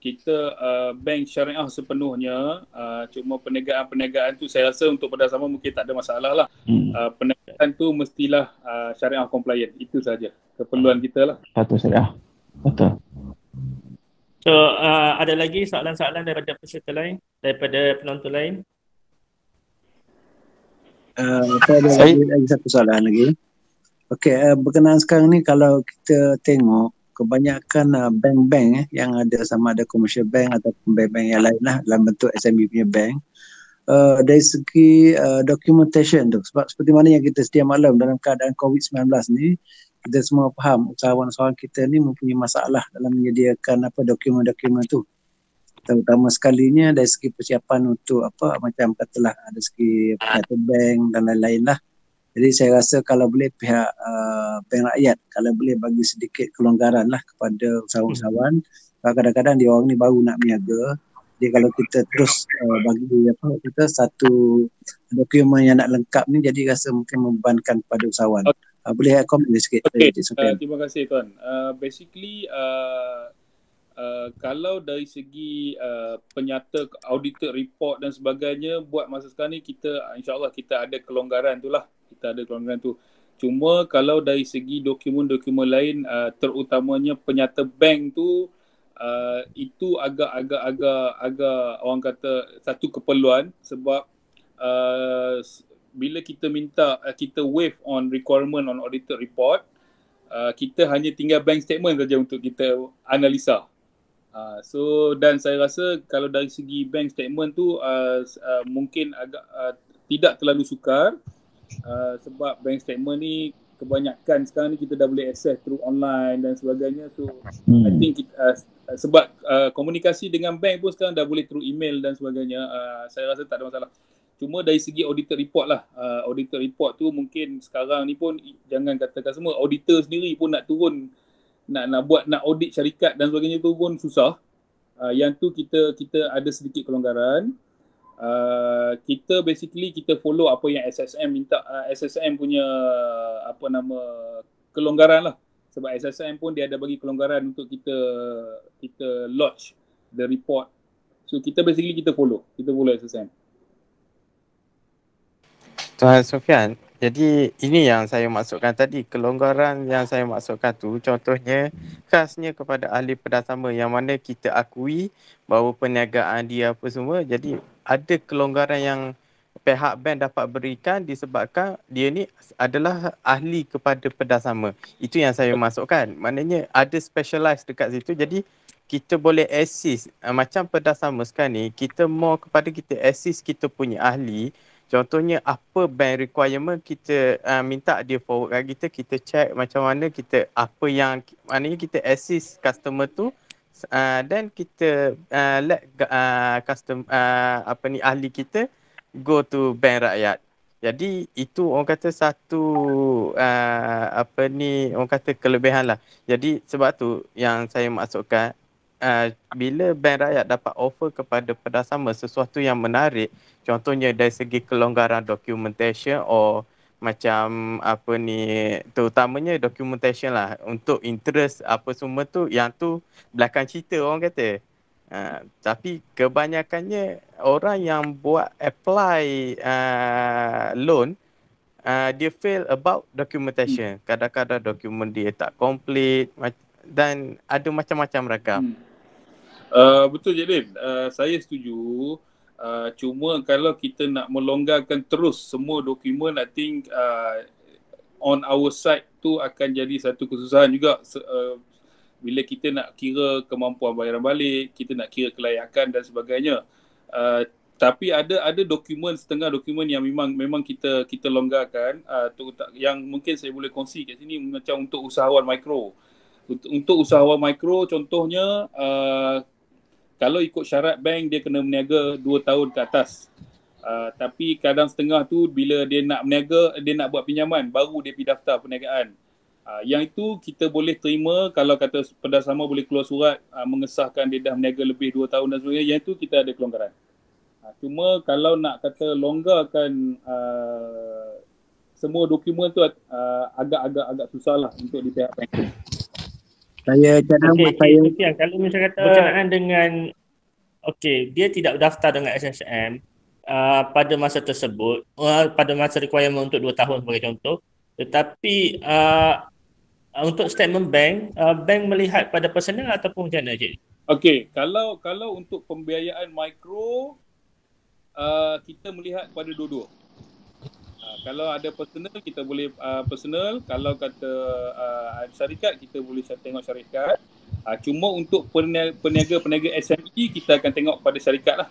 kita uh, bank syariah sepenuhnya uh, cuma perniagaan-perniagaan tu saya rasa untuk pada sama mungkin tak ada masalah lah. Hmm. uh, perniagaan tu mestilah uh, syariah compliant. Itu saja. Keperluan kita lah. Satu syariah. Betul. So uh, ada lagi soalan-soalan daripada peserta lain? Daripada penonton lain? Uh, saya ada lagi, lagi satu soalan lagi. Okey, uh, berkenaan sekarang ni kalau kita tengok kebanyakan uh, bank-bank eh, yang ada sama ada commercial bank atau bank-bank yang lain lah dalam bentuk SME punya bank. Uh, dari segi uh, documentation tu sebab seperti mana yang kita sedia maklum dalam keadaan COVID-19 ni kita semua faham usahawan-usahawan kita ni mempunyai masalah dalam menyediakan apa dokumen-dokumen tu. Terutama sekalinya dari segi persiapan untuk apa macam katalah ada segi penyata bank dan lain-lain lah jadi saya rasa kalau boleh pihak uh, bank rakyat kalau boleh bagi sedikit kelonggaran lah kepada usahawan-usahawan sebab kadang-kadang dia orang ni baru nak berniaga. Jadi kalau kita terus uh, bagi apa kita satu dokumen yang nak lengkap ni jadi rasa mungkin membebankan kepada usahawan. Okay. Uh, boleh komen sikit. Okay. Uh, terima kasih tuan. Uh, basically uh, Uh, kalau dari segi uh, penyata audited report dan sebagainya buat masa sekarang ni kita insyaallah kita ada kelonggaran tu lah kita ada kelonggaran tu. Cuma kalau dari segi dokumen-dokumen lain uh, terutamanya penyata bank tu uh, itu agak-agak agak agak orang kata satu keperluan sebab uh, bila kita minta uh, kita waive on requirement on audited report uh, kita hanya tinggal bank statement saja untuk kita analisa. Uh, so dan saya rasa kalau dari segi bank statement tu uh, uh, mungkin agak uh, tidak terlalu sukar uh, sebab bank statement ni kebanyakan sekarang ni kita dah boleh access through online dan sebagainya so hmm. I think kita, uh, sebab uh, komunikasi dengan bank pun sekarang dah boleh through email dan sebagainya uh, saya rasa tak ada masalah cuma dari segi auditor report lah uh, auditor report tu mungkin sekarang ni pun jangan katakan semua auditor sendiri pun nak turun nak nak buat nak audit syarikat dan sebagainya tu pun susah. Uh, yang tu kita kita ada sedikit kelonggaran. Uh, kita basically kita follow apa yang SSM minta uh, SSM punya apa nama kelonggaran lah. Sebab SSM pun dia ada bagi kelonggaran untuk kita kita lodge the report. So kita basically kita follow. Kita follow SSM. Tuan Sofian, jadi ini yang saya maksudkan tadi, kelonggaran yang saya maksudkan tu contohnya khasnya kepada ahli perdasama yang mana kita akui bahawa perniagaan dia apa semua. Jadi ada kelonggaran yang pihak bank dapat berikan disebabkan dia ni adalah ahli kepada perdasama. Itu yang saya maksudkan. Maknanya ada specialized dekat situ. Jadi kita boleh assist uh, macam perdasama sekarang ni kita mau kepada kita assist kita punya ahli Contohnya apa bank requirement kita uh, minta dia forward kat kita, kita check macam mana kita apa yang maknanya kita assist customer tu uh, then kita uh, let uh, custom uh, apa ni ahli kita go to bank rakyat. Jadi itu orang kata satu uh, apa ni orang kata kelebihan lah. Jadi sebab tu yang saya maksudkan uh, bila bank rakyat dapat offer kepada perdasama sesuatu yang menarik contohnya dari segi kelonggaran documentation or macam apa ni terutamanya documentation lah untuk interest apa semua tu yang tu belakang cerita orang kata. Uh, tapi kebanyakannya orang yang buat apply uh, loan uh, dia fail about documentation. Kadang-kadang dokumen dia tak complete dan ada macam-macam ragam. Hmm. Uh, betul Jalil, uh, saya setuju. Uh, cuma kalau kita nak melonggarkan terus semua dokumen, I think uh, on our side tu akan jadi satu kesusahan juga uh, bila kita nak kira kemampuan bayaran balik, kita nak kira kelayakan dan sebagainya. Uh, tapi ada ada dokumen setengah dokumen yang memang memang kita kita longgarkan uh, tu, yang mungkin saya boleh kongsi kat sini macam untuk usahawan mikro. Untuk, untuk usahawan mikro contohnya uh, kalau ikut syarat bank dia kena berniaga 2 tahun ke atas. Uh, tapi kadang setengah tu bila dia nak berniaga, dia nak buat pinjaman baru dia pergi daftar perniagaan. Uh, yang itu kita boleh terima kalau kata perdasama boleh keluar surat uh, mengesahkan dia dah berniaga lebih 2 tahun dan sebagainya. Yang itu kita ada kelonggaran. Uh, cuma kalau nak kata longgarkan uh, semua dokumen tu uh, agak-agak agak susah lah untuk di pihak bank. Saya cadang okay, saya okay, kalau misalnya kata berkenaan dengan okey, dia tidak daftar dengan SSM uh, pada masa tersebut, uh, pada masa requirement untuk 2 tahun sebagai contoh, tetapi uh, untuk statement bank, uh, bank melihat pada personal ataupun macam mana cik? Okey, kalau kalau untuk pembiayaan mikro uh, kita melihat pada dua-dua. Uh, kalau ada personal kita boleh uh, personal, kalau kata uh, syarikat kita boleh tengok syarikat. Uh, cuma untuk peniaga-peniaga SME kita akan tengok pada syarikat lah.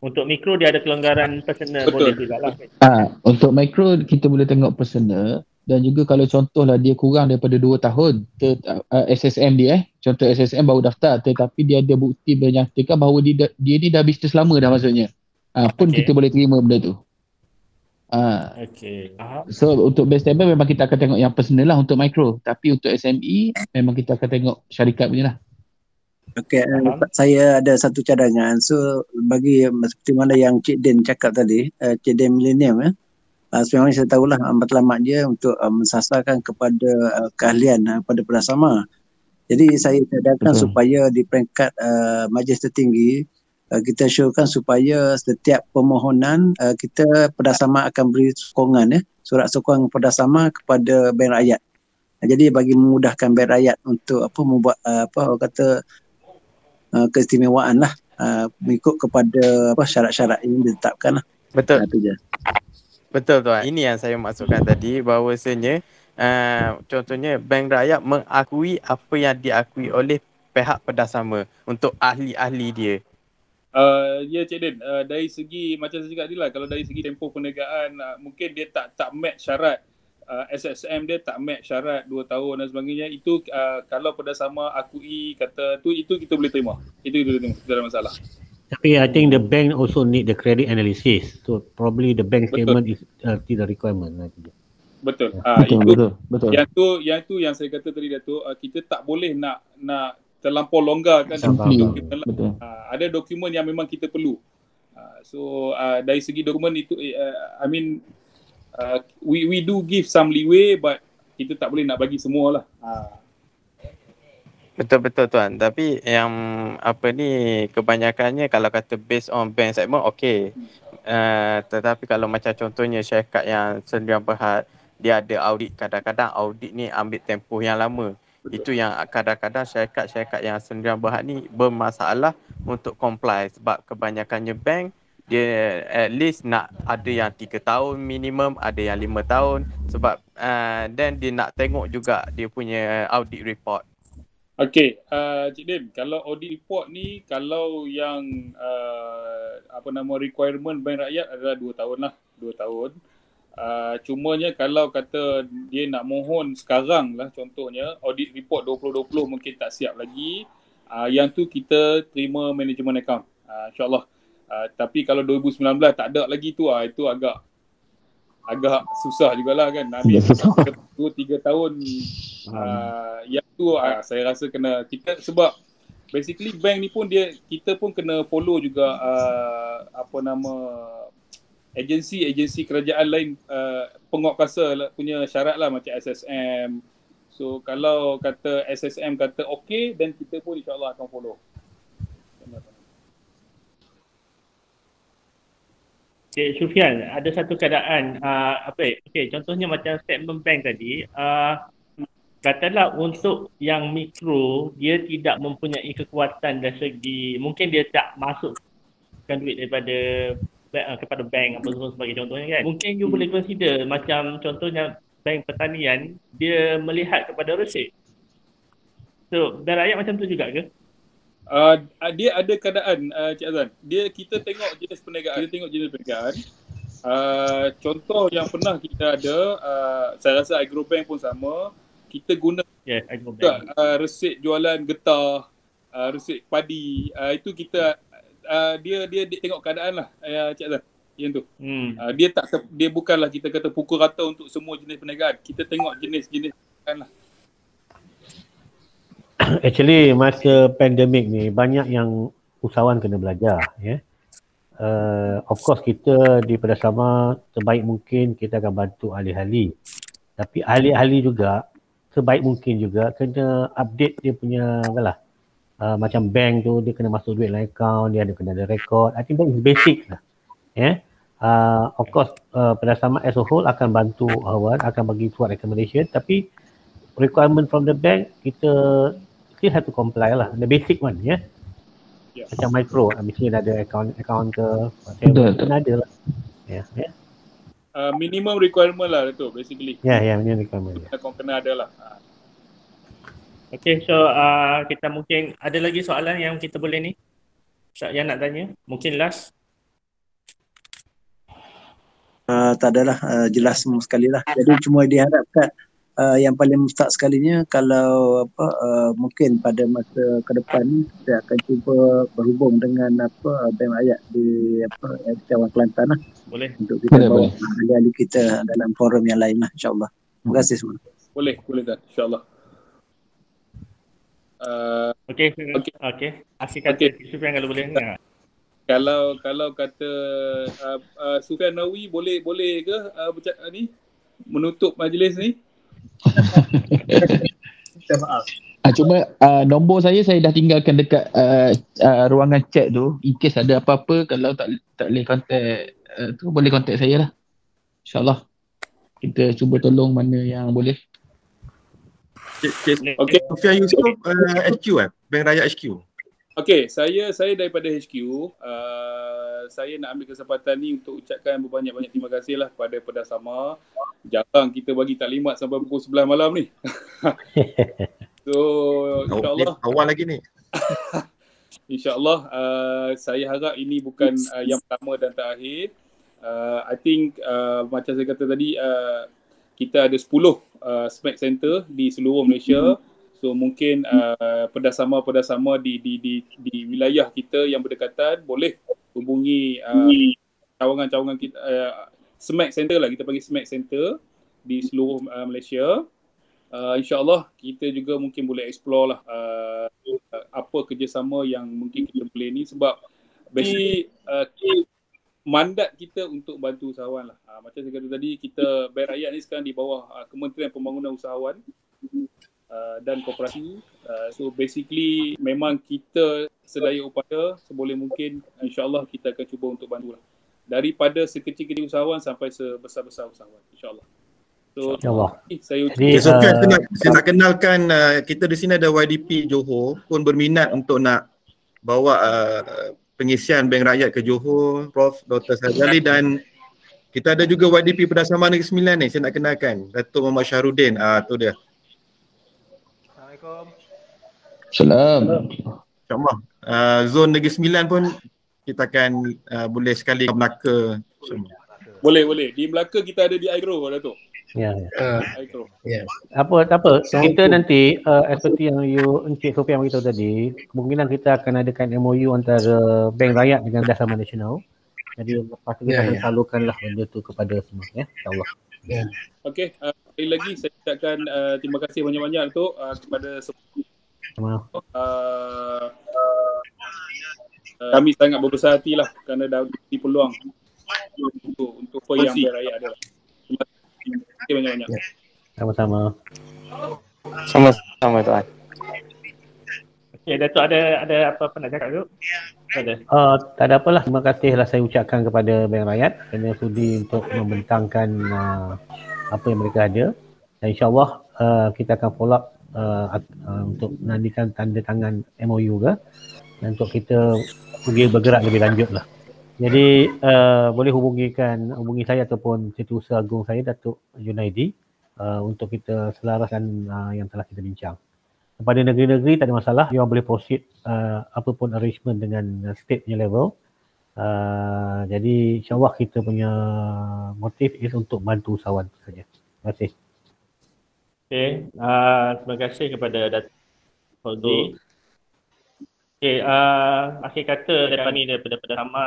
Untuk mikro dia ada kelonggaran personal Betul. boleh juga lah. Ha, untuk mikro kita boleh tengok personal dan juga kalau contohlah dia kurang daripada 2 tahun ter, uh, SSM dia eh contoh SSM baru daftar tetapi dia ada bukti menyatakan bahawa dia, dia ni dah bisnes lama dah maksudnya uh, pun Okay. kita boleh terima benda tu uh, Okey. Faham. so untuk base stable memang kita akan tengok yang personal lah untuk micro tapi untuk SME memang kita akan tengok syarikat punya lah Okey, uh, saya ada satu cadangan. So bagi seperti mana yang Cik Den cakap tadi, uh, Cik Den Millennium ya. Uh, sebenarnya saya tahulah uh, matlamat dia untuk uh, mensasarkan kepada uh, keahlian uh, pada perdasama. Jadi saya cadangkan Betul. supaya di peringkat uh, majlis tertinggi uh, kita syorkan supaya setiap permohonan uh, kita perdasama akan beri sokongan ya, surat sokong perdasama kepada bank rakyat. Uh, jadi bagi memudahkan bank rakyat untuk apa membuat uh, apa orang kata uh, keistimewaan lah uh, mengikut kepada apa syarat-syarat yang ditetapkan lah. Betul. Itu je. Betul tuan. Ini yang saya maksudkan tadi bahawasanya uh, contohnya bank rakyat mengakui apa yang diakui oleh pihak perdasama untuk ahli-ahli dia. Uh, ya Cik Din, uh, dari segi macam saya cakap tadi lah, kalau dari segi tempoh perniagaan uh, mungkin dia tak tak match syarat uh, SSM dia tak match syarat 2 tahun dan sebagainya itu uh, kalau perdasama akui kata tu itu kita boleh terima. Itu kita boleh terima, tidak ada masalah. Tapi I think the bank also need the credit analysis. So probably the bank Betul. statement is uh, a requirement. Betul. Ah betul itu betul betul yang tu yang tu yang saya kata tadi Datuk uh, kita tak boleh nak nak terlampau longgarkan Simply. dokumen lah. betul Uh, ada dokumen yang memang kita perlu. Uh, so uh, dari segi dokumen itu uh, I mean uh, we we do give some leeway but kita tak boleh nak bagi semua lah. Uh, Betul betul tuan. Tapi yang apa ni kebanyakannya kalau kata based on bank segment okey. Uh, tetapi kalau macam contohnya syarikat yang sendirian berhad dia ada audit kadang-kadang audit ni ambil tempoh yang lama. Itu yang kadang-kadang syarikat-syarikat yang sendirian berhad ni bermasalah untuk comply sebab kebanyakannya bank dia at least nak ada yang 3 tahun minimum, ada yang 5 tahun sebab uh, then dia nak tengok juga dia punya audit report. Okay, uh, Cik Din, kalau audit report ni, kalau yang uh, apa nama requirement bank rakyat adalah 2 tahun lah, 2 tahun. Uh, cumanya kalau kata dia nak mohon sekarang lah contohnya, audit report 2020 mungkin tak siap lagi, uh, yang tu kita terima management account, uh, insyaAllah. Uh, tapi kalau 2019 tak ada lagi tu, uh, itu agak agak susah jugalah kan. Agak susah. 2-3 tahun uh, yang tu uh, saya rasa kena kita sebab basically bank ni pun dia kita pun kena follow juga uh, apa nama agensi-agensi kerajaan lain uh, penguatkuasa lah- punya syarat lah macam SSM. So kalau kata SSM kata okay then kita pun insyaAllah akan follow. Cik Sufian, ada satu keadaan uh, apa eh, okey contohnya macam statement bank tadi uh, katalah untuk yang mikro dia tidak mempunyai kekuatan dari segi mungkin dia tak masukkan duit daripada kepada bank apa semua sebagai contohnya kan. Mungkin you boleh consider macam contohnya bank pertanian dia melihat kepada resit. So, bank rakyat macam tu juga ke? Uh, dia ada keadaan uh, Cik Azan. Dia kita tengok jenis perniagaan, kita tengok jenis perniagaan. Uh, contoh yang pernah kita ada, uh, saya rasa Agrobank pun sama. Kita guna yeah, Agrobank. juga uh, resit jualan getah, uh, resit padi. Uh, itu kita uh, dia, dia dia tengok keadaan lah uh, Cik. Yang tu. Hmm. Uh, dia tak dia bukanlah kita kata pukul rata untuk semua jenis perniagaan. Kita tengok jenis-jenis kan lah. Actually masa pandemik ni banyak yang usahawan kena belajar ya. Yeah. Uh, of course kita di Pedasama sebaik mungkin kita akan bantu ahli-ahli. Tapi ahli-ahli juga sebaik mungkin juga kena update dia punya lah. Uh, macam bank tu dia kena masuk duit dalam account, dia ada kena ada record. I think that is basic lah. Ya. Yeah uh, of course uh, Pedasama as a whole akan bantu awak akan bagi suat recommendation tapi requirement from the bank kita still have to comply lah the basic one ya yeah? yeah. macam micro uh, mesti ada account account ke macam ada lah ya yeah, yeah. Uh, minimum requirement lah tu basically. Ya, yeah, ya, yeah, minimum requirement. Kena, kena ada lah. Okay, so uh, kita mungkin ada lagi soalan yang kita boleh ni? Yang nak tanya? Mungkin last? uh, tak adalah uh, jelas semua sekali lah. Jadi cuma diharapkan uh, yang paling mustahak sekalinya kalau apa uh, mungkin pada masa ke depan ni kita akan cuba berhubung dengan apa BEM Ayat di apa Cawan Kelantan lah. Boleh. Untuk kita boleh, bawa ahli-ahli kita dalam forum yang lain lah insyaAllah. Terima kasih semua. Boleh, boleh tak insyaAllah. Uh, okay, okay. okay. Asyik kata okay. Sufian kalau boleh. Ya kalau kalau kata uh, uh, Sufian Nawi boleh boleh ke uh, bercak, uh, ni menutup majlis ni? Ah, cuma uh, nombor saya saya dah tinggalkan dekat uh, uh, ruangan chat tu in case ada apa-apa kalau tak tak boleh contact uh, tu boleh contact saya lah. InsyaAllah kita cuba tolong mana yang boleh. Okay, Sufian Yusof uh, HQ eh? Bank Raya HQ. Okey, saya saya daripada HQ. Uh, saya nak ambil kesempatan ni untuk ucapkan berbanyak-banyak terima kasih lah kepada Pedasama. Jarang kita bagi taklimat sampai pukul 11 malam ni. so, insyaAllah. Awal lagi ni. InsyaAllah, uh, saya harap ini bukan uh, yang pertama dan terakhir. Uh, I think uh, macam saya kata tadi, uh, kita ada 10 uh, SMAC Center di seluruh Malaysia. Mm-hmm. So mungkin uh, pedasama-pedasama di, di di di wilayah kita yang berdekatan boleh hubungi uh, cawangan-cawangan kita uh, SMAC Center lah kita panggil SMAC Center di seluruh uh, Malaysia. Uh, InsyaAllah kita juga mungkin boleh explore lah uh, apa kerjasama yang mungkin kita boleh ni sebab basically uh, mandat kita untuk bantu usahawan lah. Uh, macam saya kata tadi kita Bank Rakyat ni sekarang di bawah uh, Kementerian Pembangunan Usahawan uh, dan koperasi. Uh, so basically memang kita sedaya upaya seboleh mungkin insyaAllah kita akan cuba untuk bantu lah. Daripada sekecil-kecil usahawan sampai sebesar-besar usahawan insyaAllah. So, InsyaAllah. Saya ucapkan. Okay, so, uh, saya, nak, saya nak kenalkan uh, kita di sini ada YDP Johor pun berminat untuk nak bawa uh, pengisian Bank Rakyat ke Johor, Prof. Dr. Sajali dan kita ada juga YDP Pedasama Negeri Sembilan ni saya nak kenalkan Datuk Muhammad Syahrudin ah tu dia Salam. InsyaAllah. Uh, zon Negeri Sembilan pun kita akan uh, boleh sekali ke Melaka. Boleh, boleh. Di Melaka kita ada di Agro, Datuk. Ya. ya. Uh, yeah. Apa tak apa. So, kita nanti uh, seperti yang you Encik Sofian beritahu tadi, kemungkinan kita akan adakan MOU antara Bank Rakyat dengan Dasar Nasional. Jadi lepas tu kita yeah, akan yeah. salurkanlah benda tu kepada semua ya. Insya-Allah. Yeah. Okey, uh, sekali lagi saya ucapkan uh, terima kasih banyak-banyak tu uh, kepada semua Uh, uh, kami sangat berbesar hati lah kerana dah beri peluang untuk untuk apa yang raya ada. Terima kasih banyak-banyak. Ya. Sama-sama. Sama-sama tuan. Okay, Datuk ada ada apa-apa nak cakap tu? Ada. Uh, tak ada apalah. Terima kasih lah saya ucapkan kepada Bank Rakyat kerana sudi untuk membentangkan uh, apa yang mereka ada. Dan insyaAllah uh, kita akan follow up uh, uh, untuk menandikan tanda tangan MOU ke dan untuk kita pergi bergerak lebih lanjut lah. Jadi uh, boleh hubungikan hubungi saya ataupun Setiausaha Agung saya Datuk Junaidi uh, untuk kita selaraskan uh, yang telah kita bincang. Kepada negeri-negeri tak ada masalah, you boleh proceed uh, apa pun arrangement dengan state punya level. Uh, jadi insyaAllah kita punya motif is untuk bantu usahawan saja. Terima kasih. Okay, uh, terima kasih kepada Datuk Fauzi. Okay, uh, akhir kata daripada ni daripada pada sama.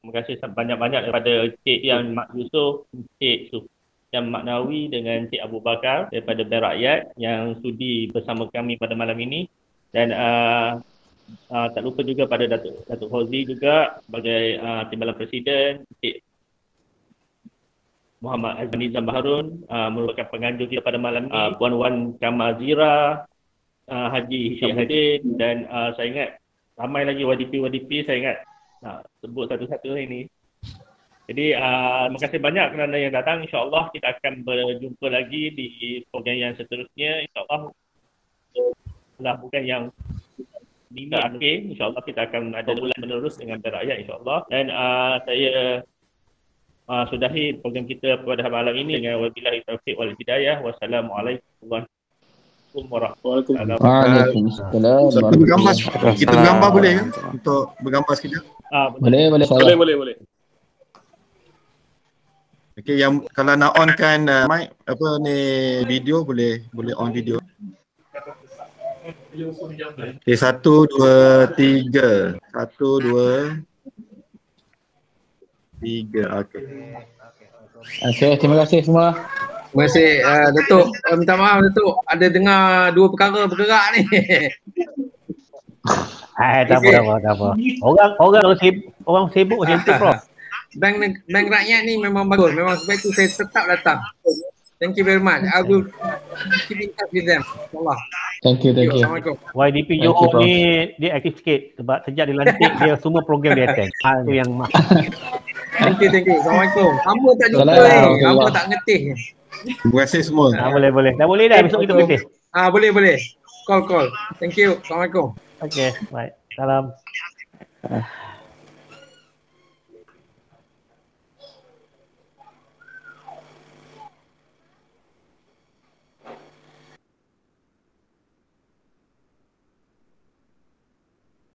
Terima kasih banyak-banyak daripada Cik Yang Mak Yusof, Cik Suf, yang Maknawi dengan Cik Abu Bakar daripada Bank Rakyat yang sudi bersama kami pada malam ini. Dan uh, uh, tak lupa juga pada Datuk Datuk Fauzi juga sebagai uh, Timbalan Presiden Cik Muhammad Azmi Zambaharun uh, merupakan penganjur kita pada malam ini. Uh, Puan Wan Kamal Zira uh, Haji Syahidin dan uh, saya ingat ramai lagi YDP-YDP saya ingat nak sebut satu-satu ini jadi uh, terima kasih banyak kerana yang datang. InsyaAllah kita akan berjumpa lagi di program yang seterusnya. InsyaAllah lah bukan yang lima akhir. InsyaAllah kita akan ada bulan menerus dengan rakyat insyaAllah. Dan uh, saya uh, sudahi program kita pada malam ini dengan wabillahi taufiq wal hidayah. Wassalamualaikum warahmatullahi wabarakatuh. Waalaikumsalam. Bergambar, kita bergambar boleh kan? Untuk bergambar sekejap. Ah, boleh, boleh. Boleh, boleh, boleh. Okay, yang kalau nak on kan uh, mic apa ni video boleh boleh on video. Okay, satu, dua, tiga. Satu, dua, tiga. Okay. Okay, terima kasih semua. Terima kasih uh, Datuk. Uh, minta maaf Datuk. Ada dengar dua perkara bergerak ni. Eh, tak apa, tak apa, tak apa. Orang orang sibuk, orang sibuk macam tu, Prof bank bank rakyat ni memang bagus. Memang sebab itu saya tetap datang. Thank you very much. I will keep in touch with them. InsyaAllah. Thank you, thank you. Assalamualaikum. YDP Johor ni dia aktif sikit sebab sejak dia lantik dia semua program dia attend. Ha, itu yang. Thank you, thank you. Assalamualaikum. Hamba tak jumpa. Hamba tak ngetih. Terima kasih semua. Ha, boleh, boleh. Dah boleh dah besok kita ngetih. Ah, boleh, boleh. Call, call. Thank you. Assalamualaikum. Okay, baik. Salam.